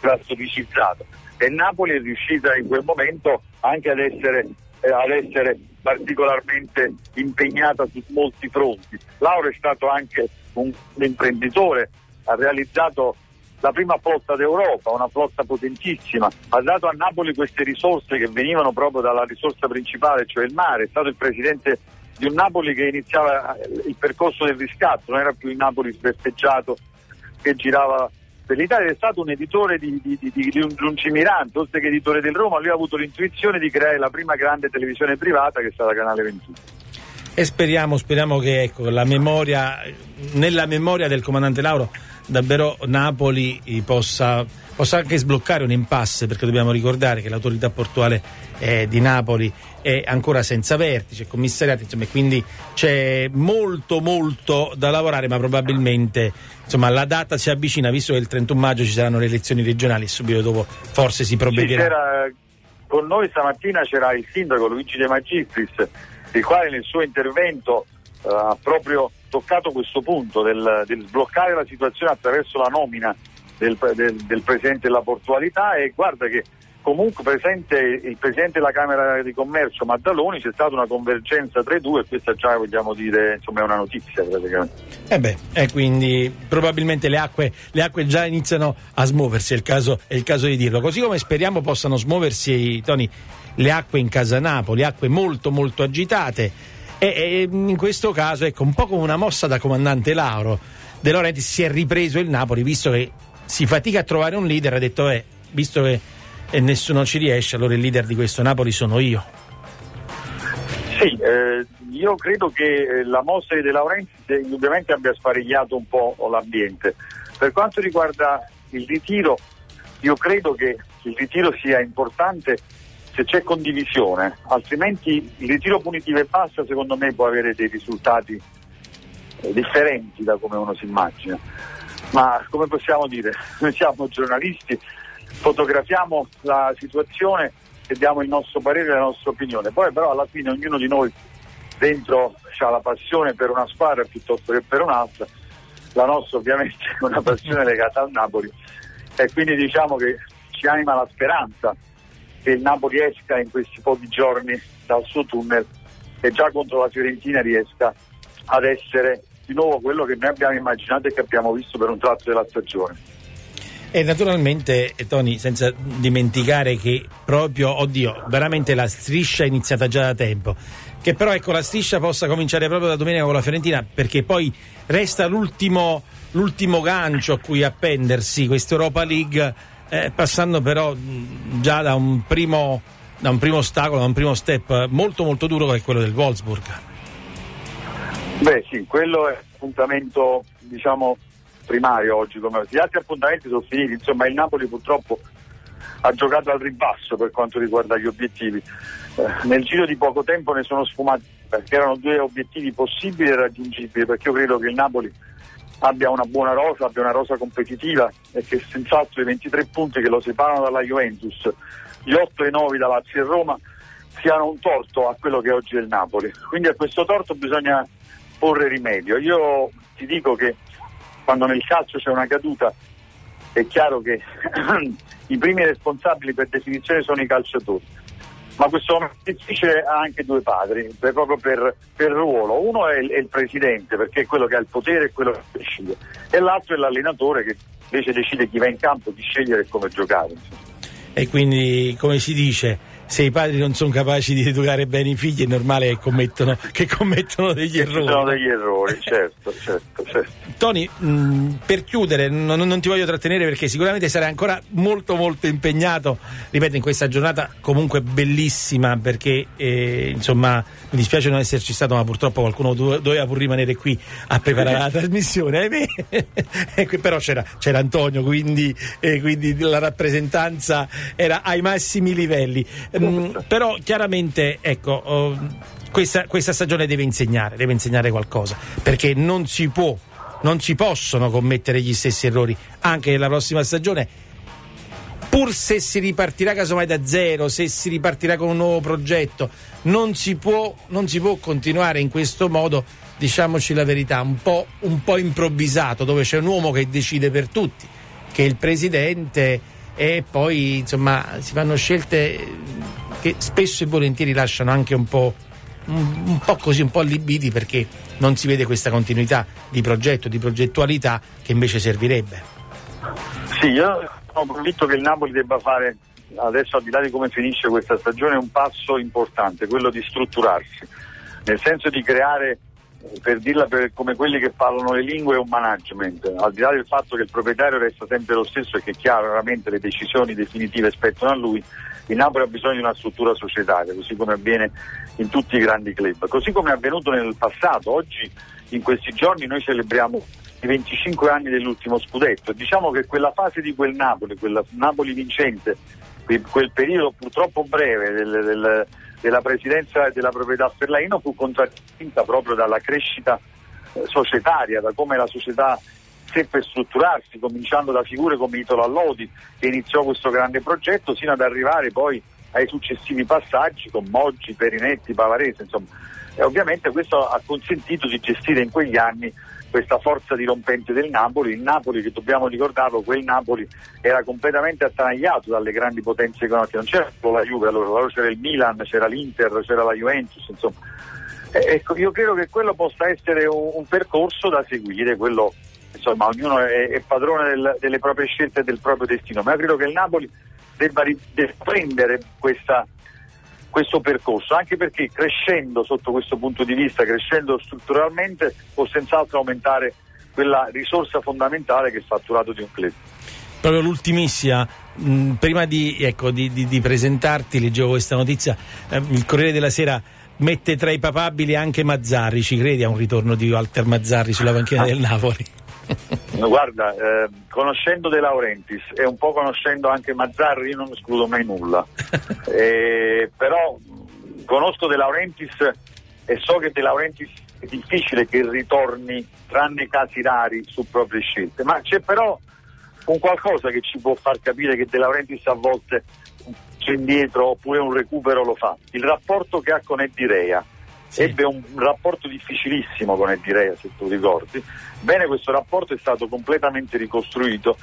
S5: la storicizzata. E Napoli è riuscita in quel momento anche ad essere, eh, ad essere particolarmente impegnata su molti fronti. Laura è stato anche un imprenditore, ha realizzato la prima flotta d'Europa, una flotta potentissima, ha dato a Napoli queste risorse che venivano proprio dalla risorsa principale, cioè il mare, è stato il presidente di un Napoli che iniziava eh, il percorso del riscatto, non era più il Napoli sbeffeggiato che girava per l'Italia, è stato un editore di, di, di, di, un lungimirante, oltre che editore del Roma, lui ha avuto l'intuizione di creare la prima grande televisione privata che è stata Canale 21.
S2: E speriamo, speriamo che ecco, memoria, nella memoria del comandante Lauro davvero Napoli possa, possa anche sbloccare un impasse perché dobbiamo ricordare che l'autorità portuale eh, di Napoli è ancora senza vertice, commissariati, insomma, quindi c'è molto molto da lavorare, ma probabilmente insomma, la data si avvicina, visto che il 31 maggio ci saranno le elezioni regionali e subito dopo forse si
S5: Sì,
S2: provvederà.
S5: c'era- con noi stamattina c'era il sindaco Luigi De Magistris, il quale nel suo intervento eh, ha proprio toccato questo punto del, del sbloccare la situazione attraverso la nomina del, del- del presidente della portualità e guarda che comunque presente il presidente della Camera di Commercio Maddaloni c'è stata una convergenza tra i due e questa già vogliamo dire insomma è una notizia praticamente.
S2: E beh, e quindi probabilmente le acque, le acque già iniziano a smuoversi, è il, caso, è il caso di dirlo. Così come speriamo possano smuoversi, Tony, le acque in casa Napoli, acque molto molto agitate. E, e in questo caso, ecco, un po' come una mossa da comandante Lauro, De Laurentiis si è ripreso il Napoli, visto che si fatica a trovare un leader, ha detto, eh, visto che eh, nessuno ci riesce, allora il leader di questo Napoli sono io.
S5: Sì, eh, io credo che eh, la mossa di De Laurentiis eh, indubbiamente abbia sparigliato un po' l'ambiente. Per quanto riguarda il ritiro, io credo che il ritiro sia importante se c'è condivisione, altrimenti il ritiro punitivo e basta secondo me può avere dei risultati differenti da come uno si immagina. Ma come possiamo dire, noi siamo giornalisti, fotografiamo la situazione e diamo il nostro parere e la nostra opinione. Poi però alla fine ognuno di noi dentro ha la passione per una squadra piuttosto che per un'altra. La nostra ovviamente è una passione legata al Napoli. E quindi diciamo che ci anima la speranza che il Napoli esca in questi pochi giorni dal suo tunnel e già contro la Fiorentina riesca ad essere di nuovo quello che noi abbiamo immaginato e che abbiamo visto per un tratto della stagione.
S2: E naturalmente, eh, Tony, senza dimenticare che proprio, oddio, veramente la striscia è iniziata già da tempo. Che però ecco la striscia possa cominciare proprio da domenica con la Fiorentina, perché poi resta l'ultimo, l'ultimo gancio a cui appendersi, questa Europa League, eh, passando però mh, già da un, primo, da un primo ostacolo, da un primo step molto molto duro che è quello del Wolfsburg.
S5: Beh sì, quello è appuntamento diciamo primario oggi, come gli altri appuntamenti sono finiti, insomma il Napoli purtroppo ha giocato al ribasso per quanto riguarda gli obiettivi. Eh, nel giro di poco tempo ne sono sfumati perché erano due obiettivi possibili e raggiungibili, perché io credo che il Napoli abbia una buona rosa, abbia una rosa competitiva e che senz'altro i 23 punti che lo separano dalla Juventus, gli 8 e 9 da Lazio e Roma, siano un torto a quello che oggi è il Napoli. Quindi a questo torto bisogna porre rimedio. Io ti dico che quando nel calcio c'è una caduta è chiaro che i primi responsabili per definizione sono i calciatori. Ma questo difficile ha anche due padri, proprio per, per ruolo. Uno è il, è il presidente, perché è quello che ha il potere e quello che decide, e l'altro è l'allenatore che invece decide chi va in campo, chi scegliere come giocare.
S2: E quindi, come si dice, se i padri non sono capaci di educare bene i figli è normale che commettono, che commettono degli
S5: Ci sono
S2: errori.
S5: degli errori, certo, certo, certo.
S2: Tony, mh, per chiudere, non, non ti voglio trattenere perché sicuramente sarai ancora molto molto impegnato, ripeto, in questa giornata comunque bellissima perché eh, insomma mi dispiace non esserci stato, ma purtroppo qualcuno do- doveva pur rimanere qui a preparare la trasmissione, ahimè. E qui però c'era, c'era Antonio, quindi, eh, quindi la rappresentanza era ai massimi livelli. Mm, però chiaramente, ecco, oh, questa, questa stagione deve insegnare, deve insegnare qualcosa, perché non si può, non si possono commettere gli stessi errori anche nella prossima stagione. Pur se si ripartirà casomai da zero, se si ripartirà con un nuovo progetto, non si può, non si può continuare in questo modo, diciamoci la verità, un po', un po' improvvisato, dove c'è un uomo che decide per tutti, che è il presidente, e poi insomma si fanno scelte che spesso e volentieri lasciano anche un po', un, un po' così, un po' allibiti perché non si vede questa continuità di progetto, di progettualità che invece servirebbe.
S5: Sì, io sono convinto che il Napoli debba fare, adesso al di là di come finisce questa stagione, un passo importante, quello di strutturarsi, nel senso di creare, per dirla per- come quelli che parlano le lingue, un management, al di là del fatto che il proprietario resta sempre lo stesso e che chiaramente le decisioni definitive spettano a lui, il Napoli ha bisogno di una struttura societaria, così come avviene in tutti i grandi club, così come è avvenuto nel passato. Oggi, in questi giorni, noi celebriamo i 25 anni dell'ultimo scudetto. Diciamo che quella fase di quel Napoli, quella Napoli vincente, que- quel periodo purtroppo breve del- del- della presidenza e della proprietà Ferlaino fu contraddistinta proprio dalla crescita eh, societaria, da come la società seppe strutturarsi, cominciando da figure come Italo Allodi, che iniziò questo grande progetto, sino ad arrivare poi ai successivi passaggi con Moggi, Perinetti, Pavarese, insomma. E ovviamente questo ha consentito di gestire in quegli anni questa forza dirompente del Napoli, il Napoli che dobbiamo ricordarlo, quel Napoli era completamente attanagliato dalle grandi potenze economiche, non c'era solo la Juve, allora, c'era il Milan, c'era l'Inter, c'era la Juventus, insomma. Ecco, io credo che quello possa essere un, un percorso da seguire, quello, insomma, ognuno è, è padrone del- delle proprie scelte e del proprio destino, ma io credo che il Napoli debba, ri- debba prendere questa, questo percorso, anche perché crescendo sotto questo punto di vista, crescendo strutturalmente, può senz'altro aumentare quella risorsa fondamentale che è il fatturato di un club.
S2: Proprio l'ultimissima, mh, prima di, ecco, di- di- di presentarti, leggevo questa notizia, eh, il Corriere della Sera mette tra i papabili anche Mazzarri, ci credi a un ritorno di Walter Mazzarri sulla panchina del Napoli?
S5: Guarda, eh, conoscendo De Laurentiis e un po' conoscendo anche Mazzarri, io non escludo mai nulla. Eh, però conosco De Laurentiis e so che De Laurentiis è difficile che ritorni, tranne casi rari, su proprie scelte. Ma c'è però un qualcosa che ci può far capire che De Laurentiis a volte c'è indietro oppure un recupero lo fa. Il rapporto che ha con Eddie Rea.
S2: Sì.
S5: ebbe un rapporto difficilissimo con Edirea, se tu ricordi. Bene, questo rapporto è stato completamente ricostruito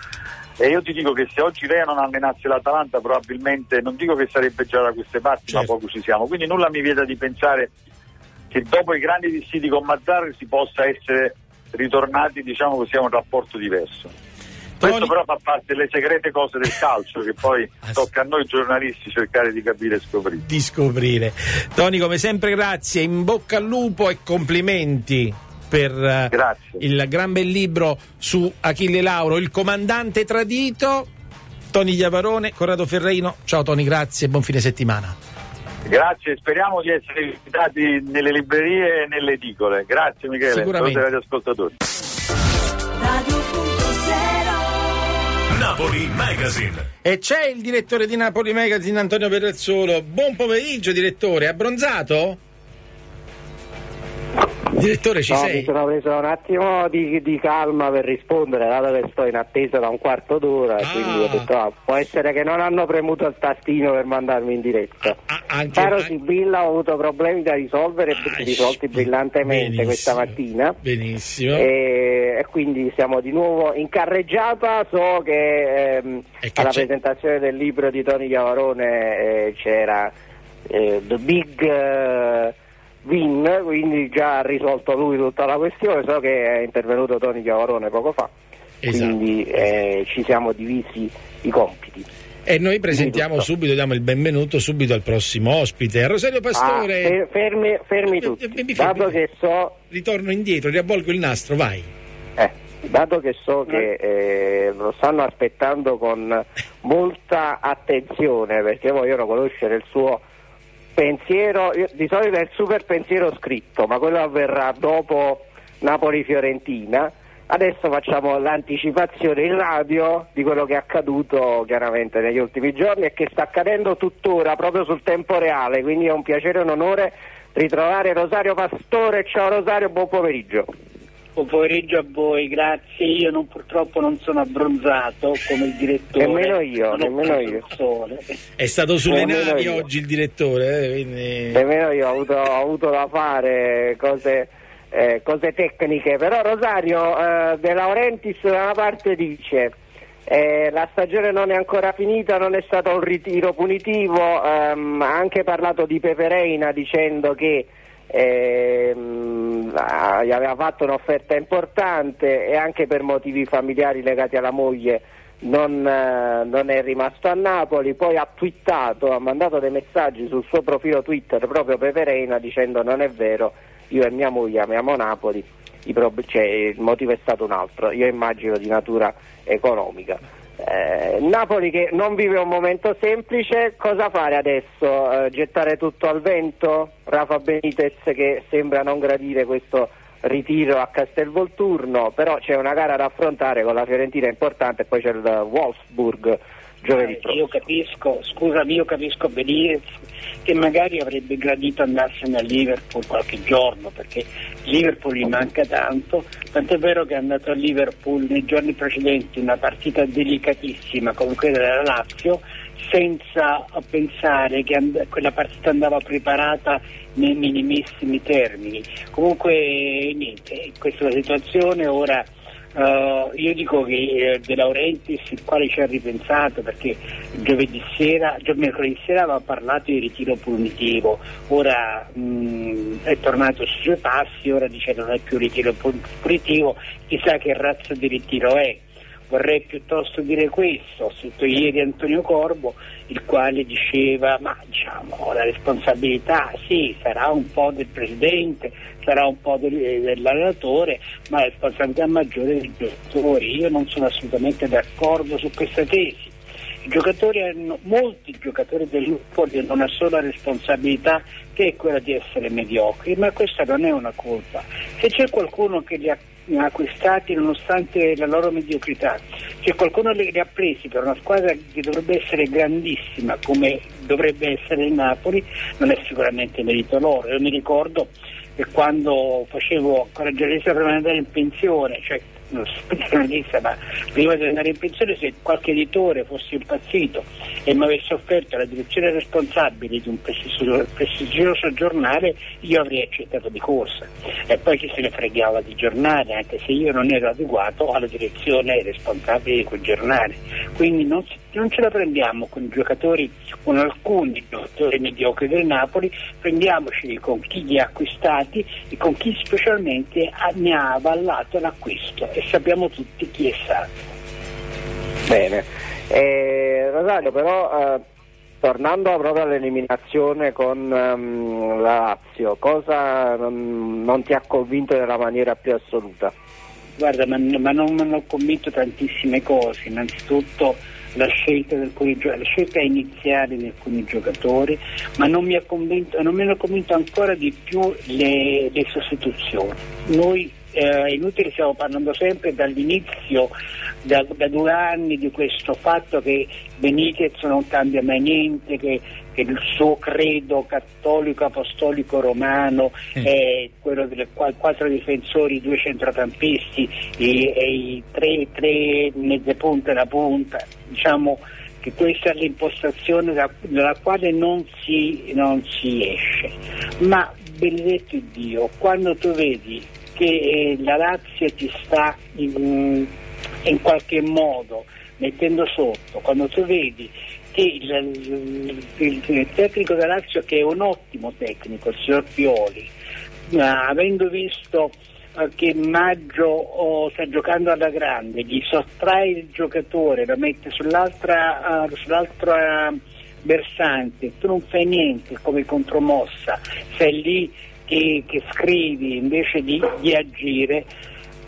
S5: e io ti dico che se oggi Rea non allenasse l'Atalanta probabilmente, non dico che sarebbe già da queste parti,
S2: Certo.
S5: ma poco ci siamo. Quindi nulla mi vieta di pensare che dopo i grandi dissidi con Mazzarri si possa essere ritornati diciamo così a un rapporto diverso. Questo però fa parte delle segrete cose del calcio che poi
S2: Ah,
S5: tocca a noi giornalisti cercare di capire e scoprire.
S2: di scoprire. Tony, come sempre, grazie, in bocca al lupo e complimenti per eh,
S5: Grazie.
S2: il gran bel libro su Achille Lauro, il comandante tradito. Tony Iavarone, Corrado Ferreino. Ciao Tony, grazie e buon fine settimana.
S5: Grazie, speriamo di essere visitati nelle librerie e nelle edicole. Grazie Michele,
S2: Sicuramente.
S5: agli ascoltatori.
S1: Napoli Magazine.
S2: E c'è il direttore di Napoli Magazine, Antonio Perrezzolo. Buon pomeriggio, direttore. Abbronzato? Direttore, ci
S6: No,
S2: sei?
S6: mi sono preso un attimo di, di calma per rispondere, dato che sto in attesa da un quarto d'ora,
S2: Ah.
S6: quindi ho detto ah, può essere che non hanno premuto il tastino per mandarmi in diretta.
S2: Ah, anche
S6: Caro Sibilla, ho avuto problemi da risolvere
S2: ah,
S6: risolti brillantemente
S2: benissimo,
S6: questa mattina.
S2: Benissimo.
S6: E, e quindi siamo di nuovo in carreggiata. So che, ehm,
S2: che
S6: alla
S2: c'è?
S6: presentazione del libro di Tony Chiavarone eh, c'era eh, The Big eh, Win, quindi già ha risolto lui tutta la questione. So che è intervenuto Tony Chiavarone poco fa,
S2: Esatto.
S6: quindi eh, ci siamo divisi i compiti.
S2: E noi presentiamo subito, diamo il benvenuto subito al prossimo ospite, Rosario
S6: Ah,
S2: Pastore.
S6: fer- fermi, fermi
S2: Mi-
S6: tutti,
S2: mi- mi fermi,
S6: dato
S2: mi
S6: che so
S2: Ritorno indietro, riavvolgo il nastro, vai.
S6: Eh, dato che so che eh, lo stanno aspettando con molta attenzione perché vogliono conoscere il suo pensiero, di solito è il super pensiero scritto, ma quello avverrà dopo Napoli-Fiorentina. Adesso facciamo l'anticipazione in radio di quello che è accaduto chiaramente negli ultimi giorni e che sta accadendo tuttora proprio sul tempo reale, quindi è un piacere e un onore ritrovare Rosario Pastore. Ciao Rosario, buon pomeriggio.
S7: Buon pomeriggio a voi, grazie. Io non- purtroppo non sono abbronzato come il direttore.
S6: Nemmeno io, nemmeno io.
S2: È stato sulle
S6: Nemmeno
S2: navi
S6: io.
S2: oggi il direttore, eh, quindi...
S6: Nemmeno io ho avuto, ho avuto da fare cose, eh, cose tecniche, però Rosario eh, De Laurentiis da una parte dice eh, la stagione non è ancora finita, non è stato un ritiro punitivo, ehm, ha anche parlato di Pepe Reina dicendo che ehm, aveva fatto un'offerta importante e anche per motivi familiari legati alla moglie non, eh, non è rimasto a Napoli, poi ha twittato, ha mandato dei messaggi sul suo profilo Twitter proprio Pepe Reina dicendo non è vero, io e mia moglie amiamo Napoli, cioè, il motivo è stato un altro, io immagino di natura economica. Eh, Napoli che non vive un momento semplice, cosa fare adesso? Eh, gettare tutto al vento? Rafa Benitez che sembra non gradire questo ritiro a Castelvolturno, però c'è una gara da affrontare con la Fiorentina importante e poi c'è il Wolfsburg giovedì
S7: Eh,
S6: prossimo.
S7: Io capisco, scusami, io capisco Benitez che magari avrebbe gradito andarsene a Liverpool qualche giorno perché Liverpool gli manca tanto, tant'è vero che è andato a Liverpool nei giorni precedenti una partita delicatissima come quella della Lazio senza pensare che and- quella partita andava preparata nei minimissimi termini. Comunque niente, questa è la situazione, ora eh, io dico che eh, De Laurentiis, il quale ci ha ripensato perché giovedì sera, gio- mercoledì sera aveva parlato di ritiro punitivo, ora mh, è tornato sui suoi passi, ora dice non è più ritiro pu- punitivo, chissà che razza di ritiro è. Vorrei piuttosto dire questo, ho sentito ieri Antonio Corbo, il quale diceva ma diciamo la responsabilità sì sarà un po' del Presidente, sarà un po' del- eh, dell'allenatore, ma la responsabilità maggiore è dei giocatori. Io non sono assolutamente d'accordo su questa tesi. Giocatori hanno, molti giocatori del Napoli hanno una sola responsabilità che è quella di essere mediocri, ma questa non è una colpa. Se c'è qualcuno che li ha acquistati nonostante la loro mediocrità, se qualcuno li, li ha presi per una squadra che dovrebbe essere grandissima come dovrebbe essere il Napoli, non è sicuramente merito loro. Io mi ricordo che quando facevo prima di andare in pensione, cioè non sono giornalista, ma prima di andare in pensione se qualche editore fosse impazzito e mi avesse offerto la direzione responsabile di un prestigioso, giornale, io avrei accettato di corsa. E poi chi se ne fregava di giornale, anche se io non ero adeguato alla direzione responsabile di quel giornale. Quindi non, non ce la prendiamo con i giocatori, con alcuni giocatori mediocri del Napoli, prendiamoceli con chi li ha acquistati e con chi specialmente ne ha avallato l'acquisto e sappiamo tutti chi è stato.
S6: Bene. Eh, Rosario, però eh, tornando proprio all'eliminazione con ehm, la Lazio, cosa non, non ti ha convinto nella maniera più assoluta?
S7: Guarda, ma, ma non mi hanno convinto tantissime cose, innanzitutto la scelta, alcuni la scelta iniziale di alcuni giocatori, ma non mi, ha convinto, non mi hanno convinto ancora di più le, le sostituzioni. Noi eh, inutile, stiamo parlando sempre dall'inizio, da, da due anni, di questo fatto che Benitez non cambia mai niente, che, che il suo credo cattolico apostolico romano è quello qua- quattro difensori, due centrocampisti e, e i tre, tre mezze punte da punta, diciamo che questa è l'impostazione da- dalla quale non si, non si esce. Ma benedetto Dio, quando tu vedi che eh, la Lazio ti sta in, in qualche modo mettendo sotto, quando tu vedi che il, il- il tecnico della Lazio, che è un ottimo tecnico, il signor Pioli, eh, avendo visto che Maggio oh, sta giocando alla grande, gli sottrae il giocatore, lo mette sull'altra, eh, sull'altra versante, tu non fai niente come contromossa, sei lì che, che scrivi invece di, di agire,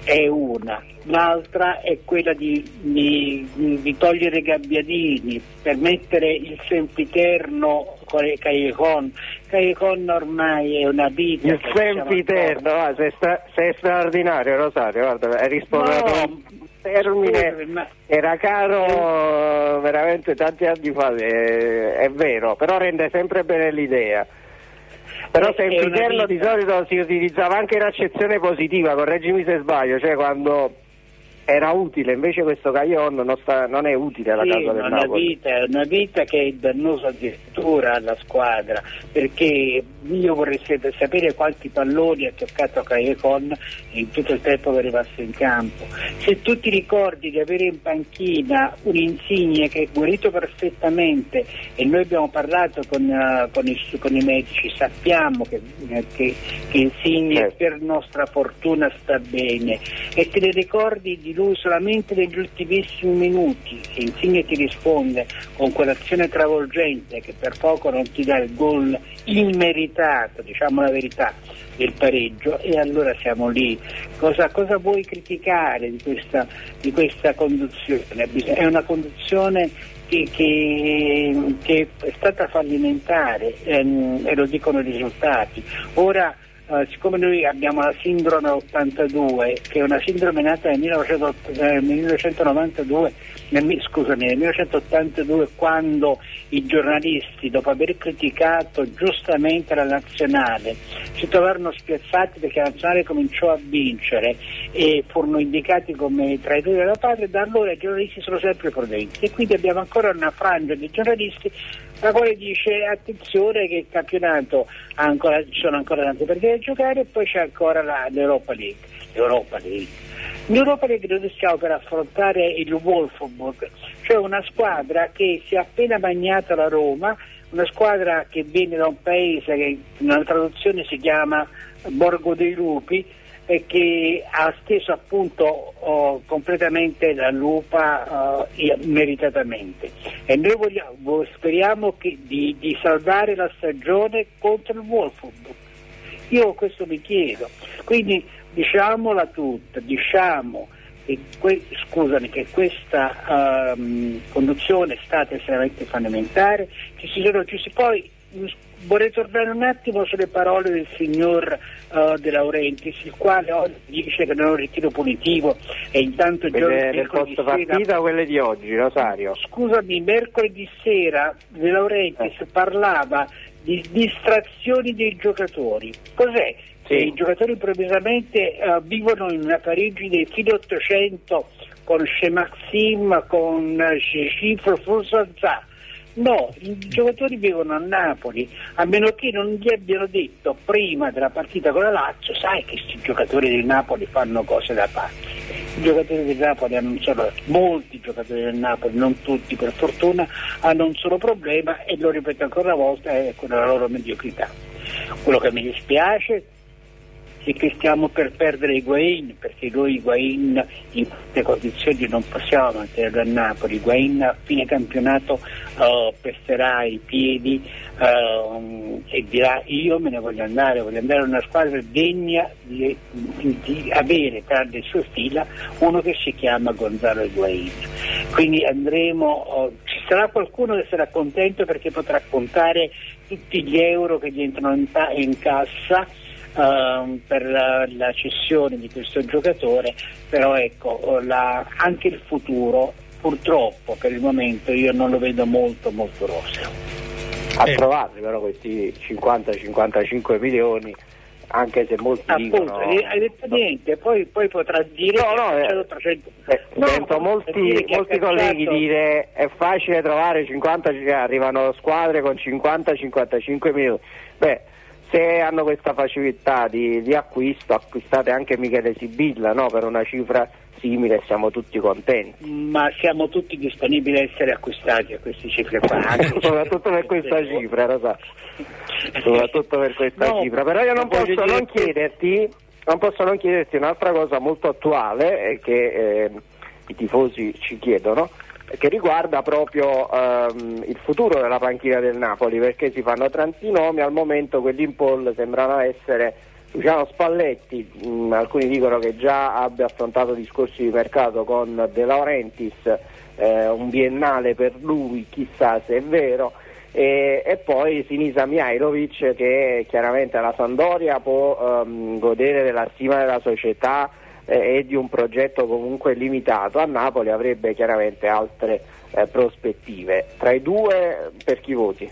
S7: è una. L'altra è quella di, di- di togliere i gabbiadini per mettere il sempiterno Caicon. Caicon ormai è una vita.
S6: Il sempiterno, ah, sei, stra- sei straordinario Rosario, guarda, hai risposto
S7: No,
S6: termine
S7: scusi, ma-
S6: era caro eh, veramente tanti anni fa, eh, è vero, però rende sempre bene l'idea. Però sempiterno di solito si utilizzava anche in accezione positiva, correggimi se sbaglio, cioè quando era utile, invece questo Caglion non, sta- non è utile alla
S7: Sì,
S6: casa del
S7: una
S6: Napoli.
S7: vita, è una vita che è dannosa addirittura alla squadra, perché io vorrei sapere quanti palloni ha toccato Caecon in tutto il tempo che è rimasto in campo. Se tu ti ricordi di avere in panchina un Insigne che è guarito perfettamente e noi abbiamo parlato con, eh, con i, con i medici, sappiamo che, eh, che, che Insigne
S6: Certo.
S7: per nostra fortuna sta bene e te ne ricordi di lui solamente negli ultimissimi minuti e Insigne ti risponde con quell'azione travolgente che per poco non ti dà il gol immeritato, diciamo la verità, del pareggio e allora siamo lì. Cosa, cosa vuoi criticare di questa, di questa conduzione? È una conduzione che, che- che è stata fallimentare ehm, e lo dicono i risultati. Ora eh, siccome noi abbiamo la sindrome 82, che è una sindrome nata nel 1900 eh, 1992, nel, mi- scusami, nel 1982, quando i giornalisti, dopo aver criticato giustamente la nazionale, si trovarono spiazzati perché la nazionale cominciò a vincere e furono indicati come traditori della patria, da allora i giornalisti sono sempre prudenti e quindi abbiamo ancora una frangia di giornalisti la quale dice attenzione che il campionato ha ancora, ci sono ancora tante da giocare e poi c'è ancora la- l'Europa League. L'Europa League. L'Europa League noi stiamo per affrontare il Wolfsburg, cioè una squadra che si è appena bagnata la Roma, una squadra che viene da un paese che in una traduzione si chiama Borgo dei Lupi e che ha steso appunto oh, completamente la lupa eh, meritatamente e noi vogliamo, vo- speriamo che- di, di salvare la stagione contro il Wolfsburg io questo mi chiedo quindi diciamola tutta diciamo che, que- scusami, che questa ehm, conduzione è stata estremamente fallimentare ci si sono ci si poi vorrei tornare un attimo sulle parole del signor eh, De Laurentiis il quale oggi dice che non è un ritiro punitivo e intanto il giorno
S6: del
S7: mercoledì
S6: post
S7: sera-
S6: partita quelle di oggi, Rosario?
S7: Scusami, mercoledì sera De Laurentiis
S6: Eh.
S7: parlava di distrazioni dei giocatori. Cos'è?
S6: Sì.
S7: I giocatori improvvisamente eh, vivono in una Parigi del fine 800 con Maxim, con uh, Cifro Fonsanzà. No, i giocatori vivono a Napoli, a meno che non gli abbiano detto prima della partita con la Lazio, sai che questi giocatori del Napoli fanno cose da pazzi. I giocatori del Napoli hanno un solo, molti giocatori del Napoli, non tutti per fortuna, hanno un solo problema e lo ripeto ancora una volta, è quello della loro mediocrità. Quello che mi dispiace è che stiamo per perdere Higuain perché noi Higuain in queste condizioni non possiamo mantenerlo a Napoli. Higuain a fine campionato eh, pesterà i piedi eh, e dirà io me ne voglio andare voglio andare a una squadra degna di, di avere tra le sue fila uno che si chiama Gonzalo Higuain. Quindi andremo eh, ci sarà qualcuno che sarà contento perché potrà contare tutti gli euro che gli entrano in, ta- in cassa ehm, per la, la cessione di questo giocatore, però ecco, la- anche il futuro purtroppo per il momento io non lo vedo molto molto roseo.
S6: A
S2: Eh.
S6: trovarli però questi 50-55 milioni, anche se molti
S7: Appunto,
S6: dicono...
S7: hai hai detto niente, poi, poi potrà dire
S6: No, no, eh,
S7: cacciato 300
S6: Eh,
S7: No,
S6: sento molti,
S7: dire
S6: molti
S7: cacciato-
S6: colleghi dire è facile trovare 50, cioè, arrivano squadre con 50-55 milioni. Beh, se hanno questa facilità di, di acquisto, acquistate anche Michele Sibilla no? per una cifra simile e siamo tutti contenti.
S7: ma siamo tutti disponibili a essere acquistati a queste cifre qua.
S6: Soprattutto per questa cifra, lo sa. Soprattutto per questa
S7: No,
S6: cifra. Però io non posso non non posso non chiederti un'altra cosa molto attuale eh, che eh, i tifosi ci chiedono che riguarda proprio ehm, il futuro della panchina del Napoli perché si fanno tanti nomi al momento quelli in poll sembrano essere Luciano Spalletti mh, alcuni dicono che già abbia affrontato discorsi di mercato con De Laurentiis eh, un biennale per lui chissà se è vero e, e poi Sinisa Mihailovic che chiaramente alla Sandoria può ehm, godere della stima della società eh, e di un progetto comunque limitato, a Napoli avrebbe chiaramente altre eh, prospettive. Tra i due per chi voti?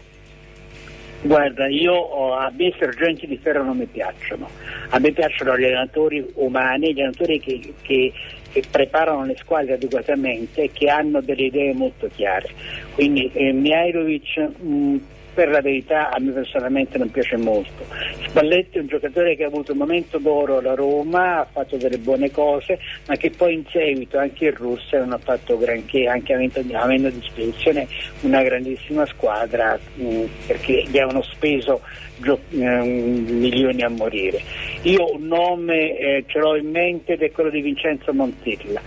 S7: Guarda, io ho- a me i sergenti di ferro non mi piacciono, a me piacciono gli allenatori umani, gli allenatori che, che- che preparano le squadre adeguatamente e che hanno delle idee molto chiare. Quindi eh, Mihailovic mh, per la verità a me personalmente non piace molto. Spalletti è un giocatore che ha avuto un momento d'oro alla Roma, ha fatto delle buone cose, ma che poi in seguito anche in Russia non ha fatto granché, anche avendo, avendo a disposizione una grandissima squadra mh, perché gli avevano speso gio- ehm, milioni a morire. Io un nome eh, ce l'ho in mente ed è quello di Vincenzo Montilla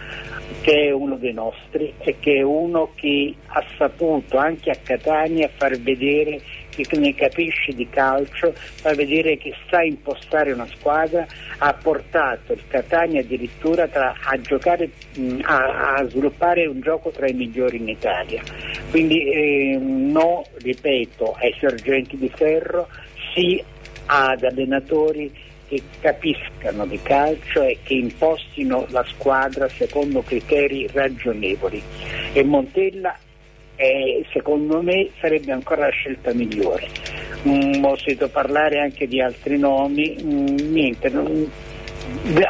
S7: che è uno dei nostri e che è uno che ha saputo anche a Catania far vedere che ne capisce di calcio, far vedere che sa impostare una squadra, ha portato il Catania addirittura tra- a giocare, a, a sviluppare un gioco tra i migliori in Italia. Quindi eh, no, ripeto, ai sorgenti di ferro, sì ad allenatori che capiscano di calcio e che impostino la squadra secondo criteri ragionevoli. E Montella eh, secondo me sarebbe ancora la scelta migliore. Mm, ho sentito parlare anche di altri nomi, mm, niente, non-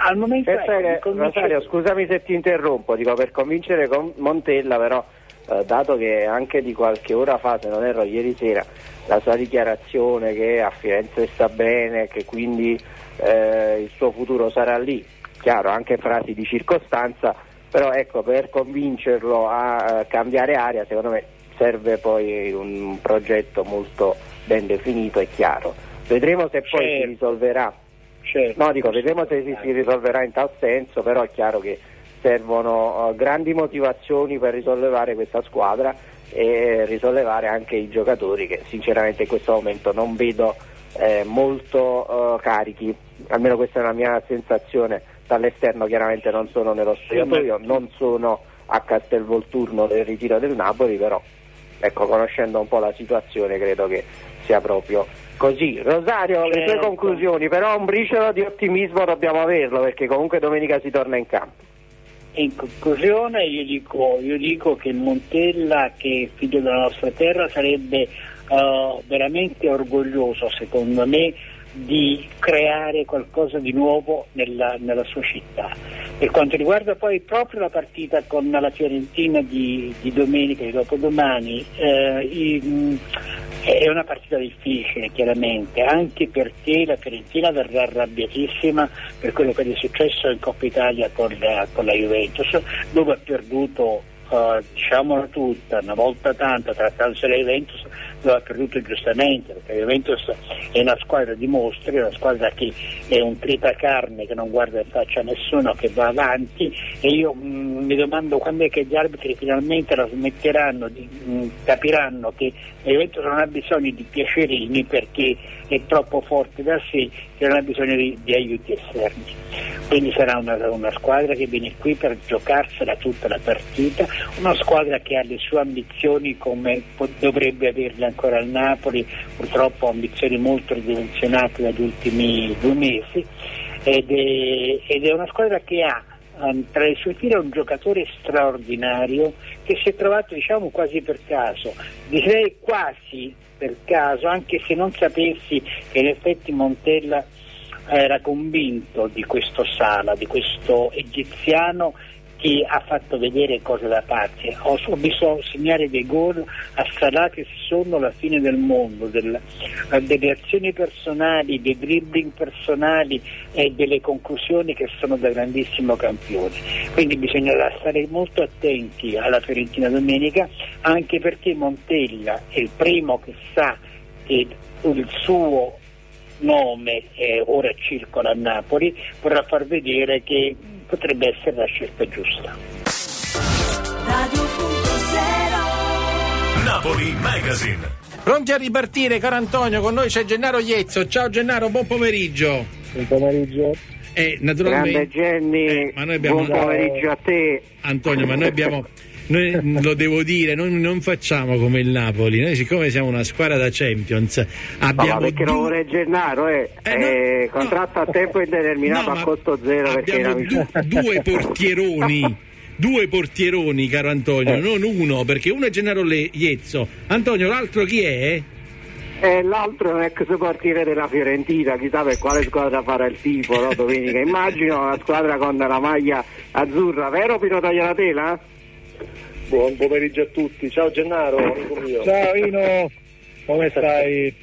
S7: al momento
S6: Pensa
S7: ecco, convince-
S6: Rosario, scusami se ti interrompo, dico per convincere con Montella però, eh, dato che anche di qualche ora fa, se non erro ieri sera, la sua dichiarazione che a Firenze sta bene, che quindi eh, il suo futuro sarà lì, chiaro, anche frasi di circostanza, però ecco, per convincerlo a eh, cambiare aria, secondo me serve poi un progetto molto ben definito e chiaro. Vedremo se poi si
S7: Certo.
S6: risolverà.
S7: Certo.
S6: No, dico, vedremo se si, si risolverà in tal senso, però è chiaro che servono eh, grandi motivazioni per risollevare questa squadra e risollevare anche i giocatori che sinceramente in questo momento non vedo eh, molto eh, carichi, almeno questa è la mia sensazione dall'esterno, chiaramente non sono nello spogliatoio, non sono a Castelvolturno del ritiro del Napoli, però ecco, conoscendo un po' la situazione credo che sia proprio così. Rosario, le tue
S7: Certo.
S6: conclusioni, però un briciolo di ottimismo dobbiamo averlo perché comunque domenica si torna in campo.
S7: In conclusione io dico, io dico che Montella, che è figlio della nostra terra, sarebbe eh, veramente orgoglioso, secondo me, di creare qualcosa di nuovo nella, nella sua città. Per quanto riguarda poi proprio la partita con la Fiorentina di, di domenica, di dopodomani, eh, i- mh, è una partita difficile chiaramente, anche perché la Fiorentina verrà arrabbiatissima per quello che è successo in Coppa Italia con la, con la Juventus, dove ha perduto, eh, diciamola tutta, una volta tanto trattandosi la Juventus, dove ha perduto giustamente, perché la Juventus è una squadra di mostri, una squadra che è un tritacarne che non guarda in faccia a nessuno, che va avanti e io mh, mi domando quando è che gli arbitri finalmente la smetteranno, di, mh, capiranno che la Juventus non ha bisogno di piacerini perché è troppo forte da sé che non ha bisogno di, di aiuti esterni. Quindi sarà una, una squadra che viene qui per giocarsela tutta la partita, una squadra che ha le sue ambizioni come po- dovrebbe averle ancora il Napoli, purtroppo ambizioni molto ridimensionate dagli ultimi due mesi ed è, ed è una squadra che ha ehm, tra le sue fila un giocatore straordinario che si è trovato diciamo quasi per caso, direi quasi per caso, anche se non sapessi che in effetti Montella era convinto di questo Sala, di questo egiziano che ha fatto vedere cose da pazzi. Ho, ho visto segnare dei gol a Salah che sono la fine del mondo, del- delle azioni personali, dei dribbling personali e delle conclusioni che sono da grandissimo campione. Quindi bisognerà stare molto attenti alla Fiorentina domenica, anche perché Montella è il primo che sa che il suo nome eh, ora circola a Napoli, vorrà far vedere che potrebbe essere la scelta giusta.
S8: Radio punto zero.
S1: Napoli Magazine.
S2: Pronti a ripartire, caro Antonio, con noi c'è Gennaro Iezzo. Ciao Gennaro, buon pomeriggio.
S6: Buon pomeriggio.
S2: Eh, naturalmente,
S6: Grande Jenny,
S2: Eh, ma noi abbiamo-
S6: buon pomeriggio a te.
S2: Antonio, ma noi abbiamo. Noi, lo devo dire, noi non facciamo come il Napoli, noi siccome siamo una squadra da Champions
S6: No, ma
S2: abbiamo
S6: perché
S2: due-
S6: vorrei Gennaro, eh.
S2: Eh, no,
S6: Eh,
S2: no.
S6: contratto a tempo indeterminato a costo zero perché
S2: abbiamo
S6: era
S2: du- due portieroni due portieroni caro Antonio
S6: Eh.
S2: non uno perché uno è Gennaro Le- Iezzo Antonio l'altro chi è?
S6: E l'altro è un ex portiere della Fiorentina, chissà per quale squadra farà il tifo no, domenica. Immagino una squadra con la maglia azzurra, vero Pino Tagliatela?
S9: Buon pomeriggio a tutti, ciao Gennaro, amico mio.
S10: Ciao Ino, come stai?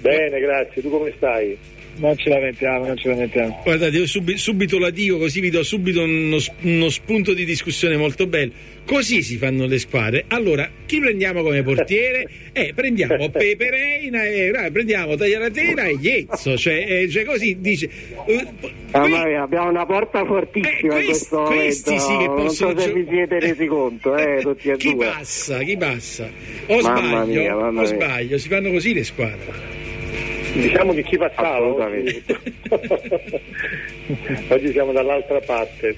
S9: Bene, grazie, tu come stai?
S10: Non ci lamentiamo, non ci lamentiamo.
S2: Guardate, io subi- subito la dico così vi do subito uno, uno spunto di discussione molto bello. Così si fanno le squadre. Allora, chi prendiamo come portiere? Eh, prendiamo Pepe Reina e eh, prendiamo Tagliaratena e Iezzo. Cioè, eh, cioè così dice. eh, qui-
S6: mia, abbiamo una porta fortissima
S2: Eh,
S6: in questo
S2: questi,
S6: momento.
S2: questi sì che
S6: non
S2: possono
S6: so se vi siete resi conto, eh, tutti e
S2: chi
S6: due.
S2: passa? Chi passa? O
S6: Mamma
S2: sbaglio?
S6: mia, mamma
S2: o
S6: mia.
S2: sbaglio? Si fanno così le squadre.
S9: Diciamo che chi passava
S6: Assolutamente.
S9: oggi, oggi siamo dall'altra parte.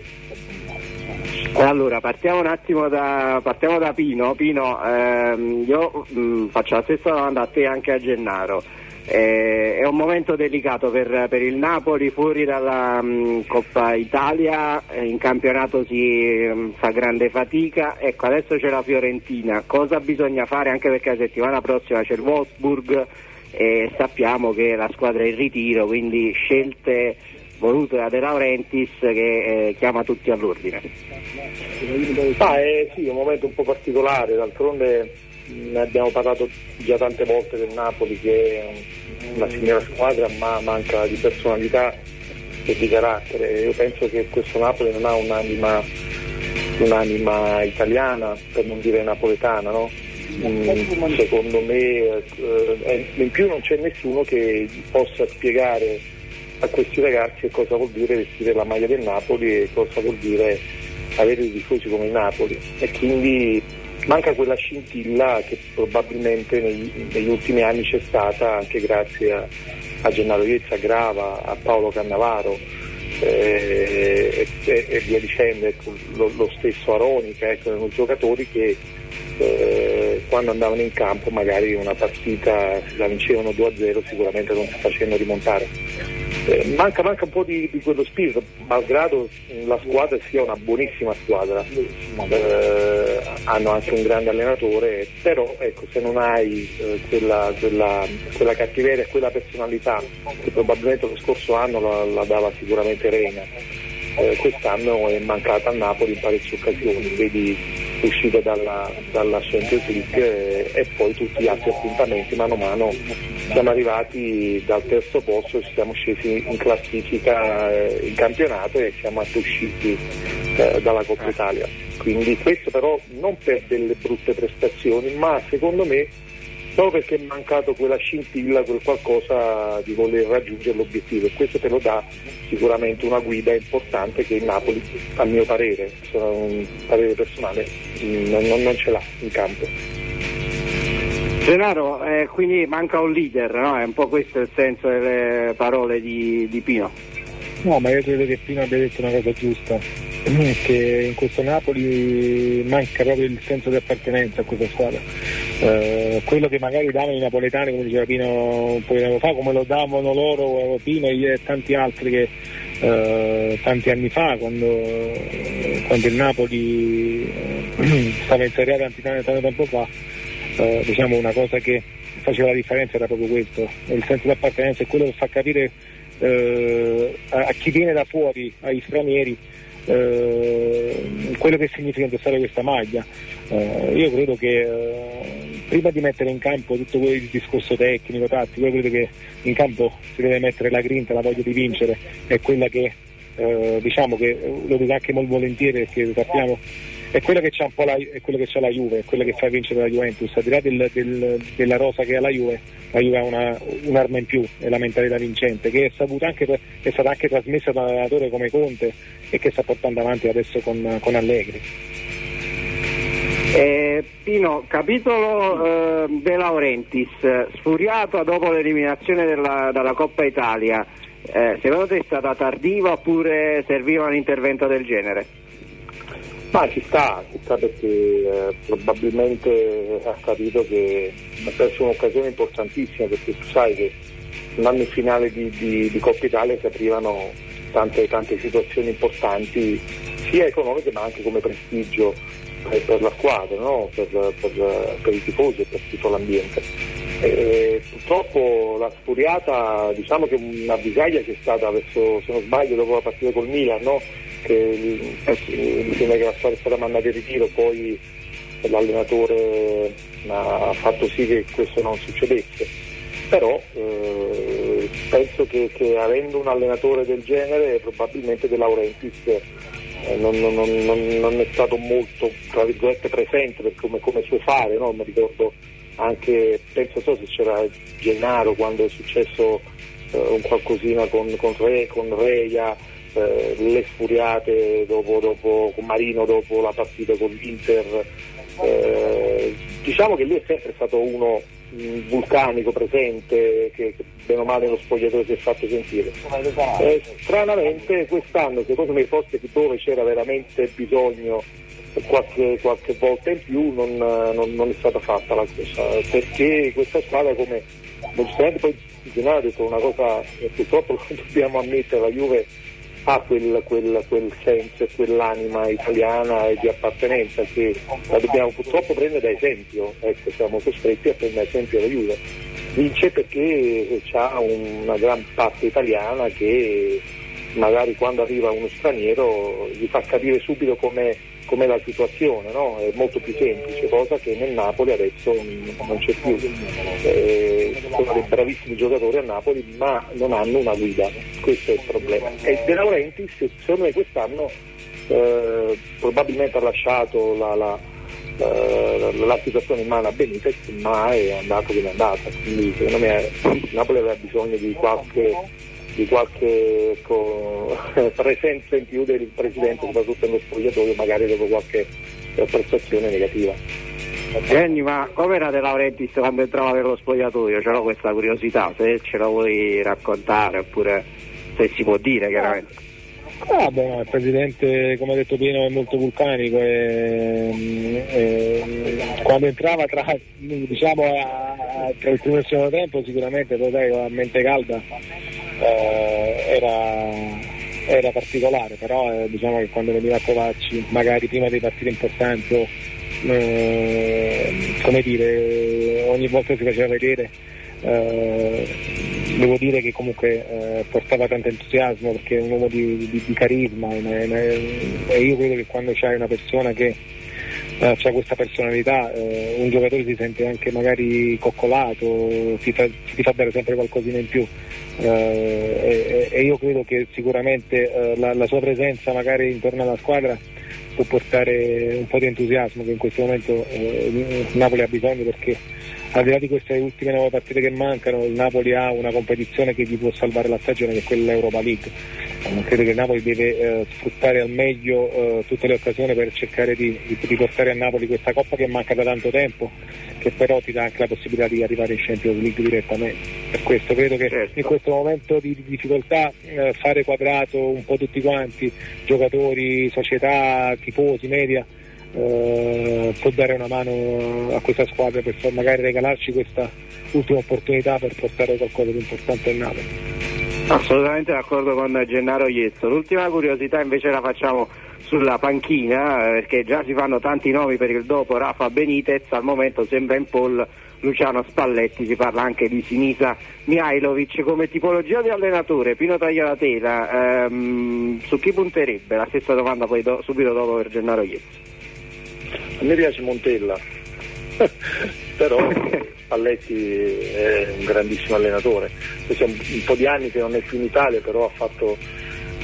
S6: Allora, partiamo un attimo da, partiamo da Pino. Pino, ehm, io mh, faccio la stessa domanda a te e anche a Gennaro. Eh, è un momento delicato per, per il Napoli, fuori dalla mh, Coppa Italia, eh, in campionato si mh, fa grande fatica. Ecco, adesso c'è la Fiorentina. Cosa bisogna fare? Anche perché la settimana prossima c'è il Wolfsburg e sappiamo che la squadra è in ritiro, quindi scelte volute da De Laurentiis che eh, chiama tutti all'ordine.
S9: Ah, eh, sì, è un momento un po' particolare, d'altronde ne abbiamo parlato già tante volte del Napoli che è una signora squadra ma manca di personalità e di carattere. Io penso che questo Napoli non ha un'anima, un'anima italiana, per non dire napoletana, no? Mm, secondo me eh, eh, in più non c'è nessuno che possa spiegare a questi ragazzi cosa vuol dire vestire la maglia del Napoli e cosa vuol dire avere dei tifosi come il Napoli. E quindi manca quella scintilla che probabilmente negli, negli ultimi anni c'è stata anche grazie a, a Gennaro Iezza, Grava, a Paolo Cannavaro eh, e, e via dicendo, ecco, lo, lo stesso Aronica, ecco, erano giocatori che eh, quando andavano in campo magari una partita la vincevano 2-0 sicuramente non si facevano rimontare. Eh, manca, manca un po' di, di quello spirito, malgrado la squadra sia una buonissima squadra, eh, hanno anche un grande allenatore, però ecco, se non hai eh, quella, quella, quella cattiveria e quella personalità che probabilmente lo scorso anno la, la dava sicuramente Reina, eh, quest'anno è mancata a Napoli in parecchie occasioni, vedi uscita dalla, dalla Champions League e, e poi tutti gli altri appuntamenti mano a mano siamo arrivati dal terzo posto e siamo scesi in classifica eh, in campionato e siamo anche usciti eh, dalla Coppa Italia. Quindi questo però non per delle brutte prestazioni, ma secondo me proprio perché è mancato quella scintilla, quel qualcosa di voler raggiungere l'obiettivo e questo te lo dà sicuramente una guida importante che il Napoli, a mio parere, sono un parere personale, non- non ce l'ha in campo.
S6: Gennaro, eh, quindi manca un leader, no? È un po' questo il senso delle parole di, di Pino.
S10: No, ma io credo che Pino abbia detto una cosa giusta, che in questo Napoli manca proprio il senso di appartenenza a questa squadra. Eh, quello che magari davano i napoletani, come diceva Pino un po' di tempo fa, come lo davano loro, Pino e tanti altri che eh, tanti anni fa, quando, quando il Napoli eh, stava in Serie A tanto tempo fa, eh, diciamo una cosa che faceva la differenza era proprio questo, il senso di appartenenza è quello che fa capire eh, a, a chi viene da fuori, ai stranieri, eh, quello che significa indossare questa maglia. Eh, io credo che eh, prima di mettere in campo tutto il discorso tecnico, tattico, io credo che in campo si deve mettere la grinta, la voglia di vincere, è quella che eh, diciamo che lo dico anche molto volentieri perché sappiamo è quello che c'ha un po' la, è quello che c'ha la Juve, è quello che fa vincere la Juventus, al di là del- del- della rosa che ha la Juve, la Juve ha una- un'arma in più, è la mentalità vincente, che è, anche, è stata anche trasmessa da un allenatore come Conte e che sta portando avanti adesso con, con Allegri.
S6: Eh, Pino, capitolo eh, De Laurentiis, sfuriato dopo l'eliminazione della- dalla Coppa Italia, eh, secondo te è stata tardiva oppure serviva un intervento del genere?
S9: Ma ci sta, ci sta perché eh, probabilmente ha capito che ha perso un'occasione importantissima perché tu sai che in finale di, di, di Coppa Italia si aprivano tante, tante situazioni importanti sia economiche ma anche come prestigio per la squadra, no? per, per- per i tifosi e per tutto l'ambiente. E purtroppo la sfuriata diciamo che una bisaglia c'è stata verso, se non sbaglio dopo la partita col Milan, no? Che eh, mi sembra che la squadra è stata mandata in ritiro, poi l'allenatore ha fatto sì che questo non succedesse. Però eh, penso che, che avendo un allenatore del genere probabilmente De Laurentiis eh, non, non- non- non- è stato molto presente per come, come suo fare, no? mi ricordo anche, penso so se c'era Gennaro quando è successo eh, un qualcosina con, con, Re, con Reia, eh, le sfuriate dopo, dopo- con Marino dopo la partita con l'Inter. eh, diciamo che lui è sempre stato uno mh, vulcanico, presente, che, che bene o male nello spogliatoio si è fatto sentire. Eh, stranamente quest'anno, secondo me, forse dove c'era veramente bisogno qualche, qualche volta in più non, non- non è stata fatta la cosa, perché questa squadra come giustamente poi Gennaro ha detto una cosa purtroppo dobbiamo ammettere, la Juve ha quel, quel- quel senso e quell'anima italiana e di appartenenza che la dobbiamo purtroppo prendere da esempio, ecco, siamo costretti a prendere esempio la Juve. Vince perché ha una gran parte italiana che magari quando arriva uno straniero gli fa capire subito com'è, com'è la situazione, no? è molto più semplice, cosa che nel Napoli adesso non c'è più. Eh, sono dei bravissimi giocatori a Napoli ma non hanno una guida, questo è il problema. E De Laurentiis secondo me quest'anno eh, probabilmente ha lasciato la, la- la- la situazione in mano a Benitez ma è andato come è andata, quindi secondo me il Napoli aveva bisogno di qualche di qualche ecco, presenza in più del presidente, soprattutto nello spogliatoio, magari dopo qualche prestazione negativa.
S6: Jenny, ma com'era De Laurentiis quando entrava per lo spogliatoio? Ce l'ho questa curiosità, se ce la vuoi raccontare oppure se si può dire chiaramente.
S10: Ah, beh, no, il presidente, come ha detto Pino, è molto vulcanico e, e quando entrava tra, diciamo, a- tra il primo e il secondo tempo sicuramente lo sai, a mente calda eh, era, era particolare, però eh, diciamo che quando veniva a trovarci magari prima dei partiti importanti, eh, come dire, ogni volta si faceva vedere, eh, devo dire che comunque eh, portava tanto entusiasmo perché è un uomo di, di- di carisma e, e io credo che quando c'hai una persona che eh, ha questa personalità, eh, un giocatore si sente anche magari coccolato, ti fa, ti fa dare sempre qualcosina in più. Eh, e, e io credo che sicuramente eh, la, la sua presenza magari intorno alla squadra può portare un po' di entusiasmo che in questo momento eh, Napoli ha bisogno perché al di là di queste ultime nove partite che mancano il Napoli ha una competizione che gli può salvare la stagione che è quella Europa League. Eh, credo che il Napoli deve eh, sfruttare al meglio eh, tutte le occasioni per cercare di, di- portare a Napoli questa coppa che manca da tanto tempo che però ti dà anche la possibilità di arrivare in Champions League direttamente. Per questo credo che in questo momento di, di difficoltà eh, fare quadrato un po' tutti quanti giocatori, società, tifosi, media eh, può dare una mano a questa squadra per magari regalarci questa ultima opportunità per portare qualcosa di importante al Napoli.
S6: Assolutamente d'accordo con Gennaro Iezzo. L'ultima curiosità invece la facciamo sulla panchina, eh, perché già si fanno tanti nomi per il dopo Rafa Benitez, al momento sembra in poll Luciano Spalletti, si parla anche di Sinisa Mihailovic come tipologia di allenatore, Pino Tagliatela, ehm, su chi punterebbe? La stessa domanda poi do- subito dopo per Gennaro Iezzo.
S9: A me piace Montella, però Spalletti è un grandissimo allenatore. Questo è un, po' di anni che non è più in Italia, però ha fatto,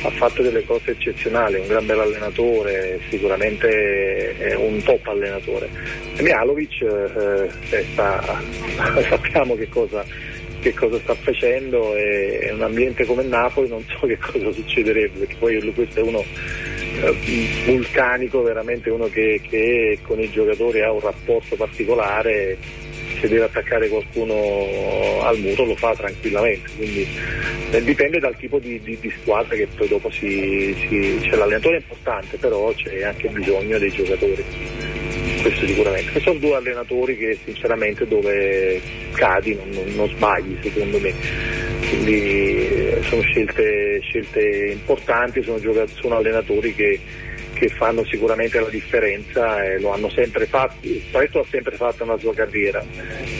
S9: ha fatto delle cose eccezionali, un gran bel allenatore, sicuramente è un top allenatore. E Mialovic eh, eh, sappiamo che cosa, che cosa sta facendo e un ambiente come Napoli non so che cosa succederebbe, perché poi questo è uno vulcanico, veramente uno che, che con i giocatori ha un rapporto particolare, se deve attaccare qualcuno al muro lo fa tranquillamente, quindi eh, dipende dal tipo di, di- di squadra che poi dopo si, si- c'è l'allenatore è importante, però c'è anche bisogno dei giocatori. Questo sicuramente. Questi sono due allenatori che sinceramente dove cadi non, non- non sbagli secondo me. Quindi eh, sono scelte, scelte importanti, sono, sono allenatori che, che fanno sicuramente la differenza e lo hanno sempre fatto, Spalletto ha sempre fatto nella sua carriera,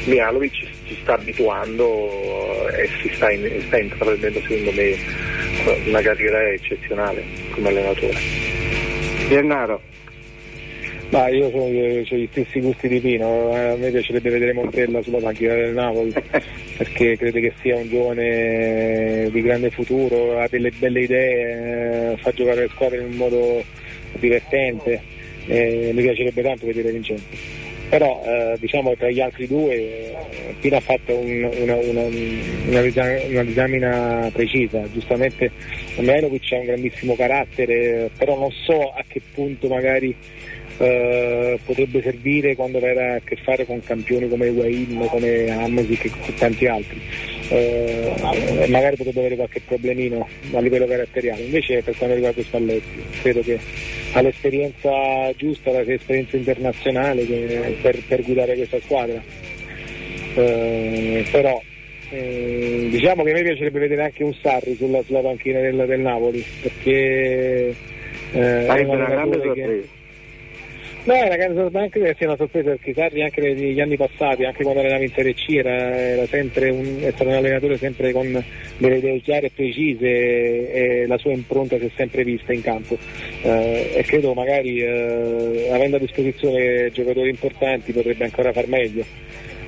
S9: Mialovic ci sta abituando eh, e si sta, in- sta intraprendendo secondo me una carriera eccezionale come allenatore.
S6: Gennaro.
S10: Ma io sono, ho gli stessi gusti di Pino, eh, a me piacerebbe vedere Montella sulla panchina del Napoli perché credo che sia un giovane di grande futuro, ha delle belle idee, eh, fa giocare le squadre in un modo divertente, eh, mi piacerebbe tanto vedere Vincenzo. Però eh, diciamo tra gli altri due eh, Pino ha fatto un- una, una, una una disamina precisa, giustamente Melovic ha un grandissimo carattere, però non so a che punto magari eh, potrebbe servire quando avere a che fare con campioni come Higuain, come Amesic e tanti altri. Eh, magari potrebbe avere qualche problemino a livello caratteriale. Invece per quanto riguarda Spalletti, credo che ha l'esperienza giusta, l'esperienza internazionale che- per, per guidare questa squadra. Eh, però eh, diciamo che a me piacerebbe vedere anche un Sarri sulla, sulla panchina del, del Napoli perché eh, è
S6: una grande
S10: allenatore che- grande sorpresa, anche che sia una sorpresa perché Sarri anche negli anni passati, anche quando allenava in Serie C, era, era sempre un, è stato un allenatore sempre con delle idee chiare e precise e, e la sua impronta si è sempre vista in campo. Eh, e credo magari eh, avendo a disposizione giocatori importanti potrebbe ancora far meglio.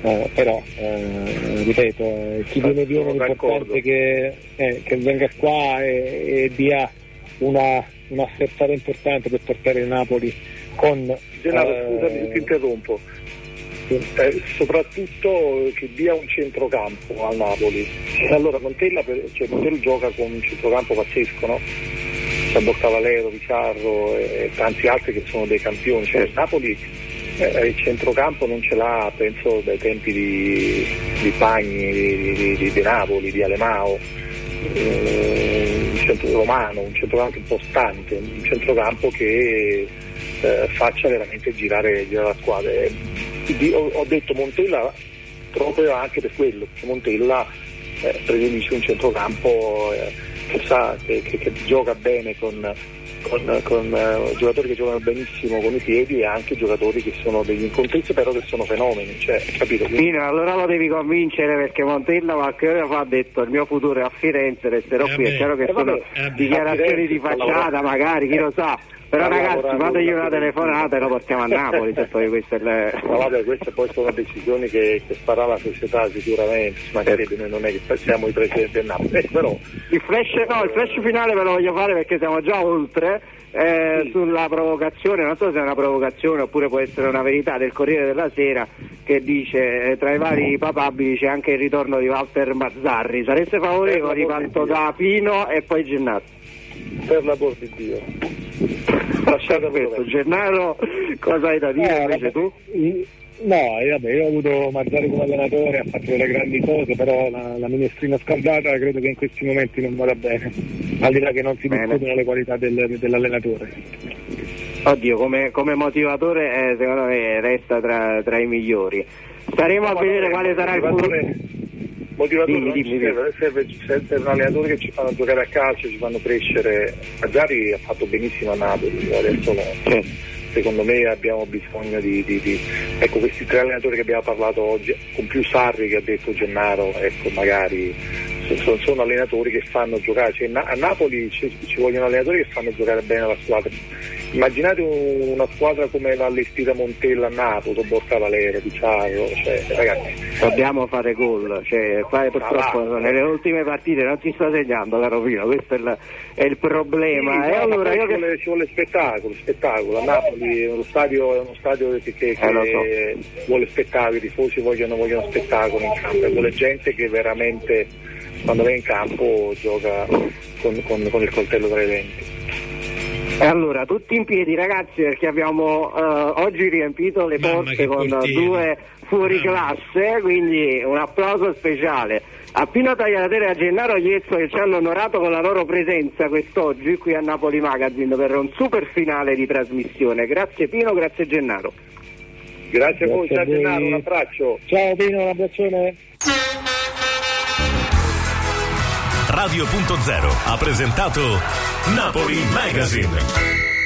S10: Eh, però eh, ripeto, eh, chi viene viene l'importante che, eh, che venga qua e, e dia una, una importante per portare il Napoli con
S9: Gennaro,
S10: eh,
S9: scusami, ti interrompo. Eh, soprattutto che dia un centrocampo al Napoli. Allora Montella, cioè, Montella gioca con un centrocampo pazzesco, no? Sabor Cavallero, Pizarro e tanti altri che sono dei campioni. Cioè, il Napoli eh, il centrocampo non ce l'ha, penso, dai tempi di, di Pagni, di, di- di- di Napoli, di Alemao, eh, un centro romano, un centrocampo importante, un centrocampo che eh, faccia veramente girare, girare la squadra. E di- ho, ho detto Montella proprio anche per quello, perché Montella eh, predilige un centrocampo eh, che, sa, che, che, che gioca bene con, con, con eh, giocatori che giocano benissimo con i piedi e anche giocatori che sono degli incontrizzi però che sono fenomeni, cioè, capito?
S6: No, allora lo devi convincere perché Montella qualche ora fa ha detto il mio futuro è a Firenze, resterò
S2: Eh
S6: qui,
S2: beh.
S6: è chiaro che
S9: Eh
S6: sono
S9: vabbè,
S2: eh beh.
S6: dichiarazioni di facciata magari, chi lo sa. Però ragazzi, fategli una telefonata e lo portiamo a Napoli, se poi questo è il...
S9: Ma vabbè, queste poi sono decisioni che, che farà la società sicuramente, ci mancherebbe, noi non è che siamo i presidenti del Napoli, eh, però
S6: Il flash, no, il flash finale ve lo voglio fare perché siamo già oltre eh, sulla provocazione, non so se è una provocazione oppure può essere una verità del Corriere della Sera che dice eh, tra i vari papabili c'è anche il ritorno di Walter Mazzarri. Sareste favorevoli?
S9: Dio.
S6: da Pino e poi Gennaro.
S9: per l'amor di Dio. Lasciate
S6: Perfetto, Gennaro, cosa hai da dire
S10: Eh,
S6: invece tu?
S10: No, io, vabbè, io ho avuto Mazzari come allenatore, ha fatto delle grandi cose, però la, la minestrina scaldata credo che in questi momenti non vada bene, al di là che non si discutono le qualità del- dell'allenatore.
S6: Oddio, come, come motivatore eh, secondo me resta tra, tra i migliori. Staremo a vedere quale sarà il futuro.
S9: Motivatore
S6: Dimmi, dimmi,
S9: serve, serve, serve un allenatore che ci fanno giocare a calcio, ci fanno crescere. Mazzari ha fatto benissimo a Napoli, adesso no. secondo me abbiamo bisogno di, di- di- ecco questi tre allenatori che abbiamo parlato oggi, con più Sarri che ha detto Gennaro, ecco magari sono, sono allenatori che fanno giocare, cioè, a Napoli ci, ci vogliono allenatori che fanno giocare bene la squadra. Immaginate un- una squadra come l'ha allestita Montella a Napoli, con Borca Valero, Pizarro, cioè ragazzi.
S6: Dobbiamo fare gol, cioè, qua purtroppo
S9: Ah,
S6: nelle ultime partite non si sta segnando caro Pino, questo è il, è il problema.
S9: Sì,
S6: e
S9: no,
S6: allora io
S9: ci,
S6: che...
S9: vuole, ci vuole spettacolo, spettacolo. A Napoli è uno stadio, è uno stadio che, che-
S6: Eh, lo
S9: che vuole spettacolo, i tifosi vogliono, vogliono spettacolo in campo, vuole gente che veramente quando va in campo gioca con, con- con il coltello tra i denti.
S6: E allora, tutti in piedi ragazzi perché abbiamo eh, oggi riempito le porte con
S2: portieri.
S6: due fuori
S2: Mamma.
S6: classe, quindi un applauso speciale. A Pino Tagliatore e a Gennaro Iezzo che ci hanno onorato con la loro presenza quest'oggi qui a Napoli Magazine per un super finale di trasmissione. Grazie Pino, grazie Gennaro.
S9: Grazie a voi,
S10: Grazie a
S9: ciao
S10: voi.
S9: Gennaro, un abbraccio.
S10: Ciao Pino, un abbraccione.
S1: Radio.0 ha presentato Napoli Magazine.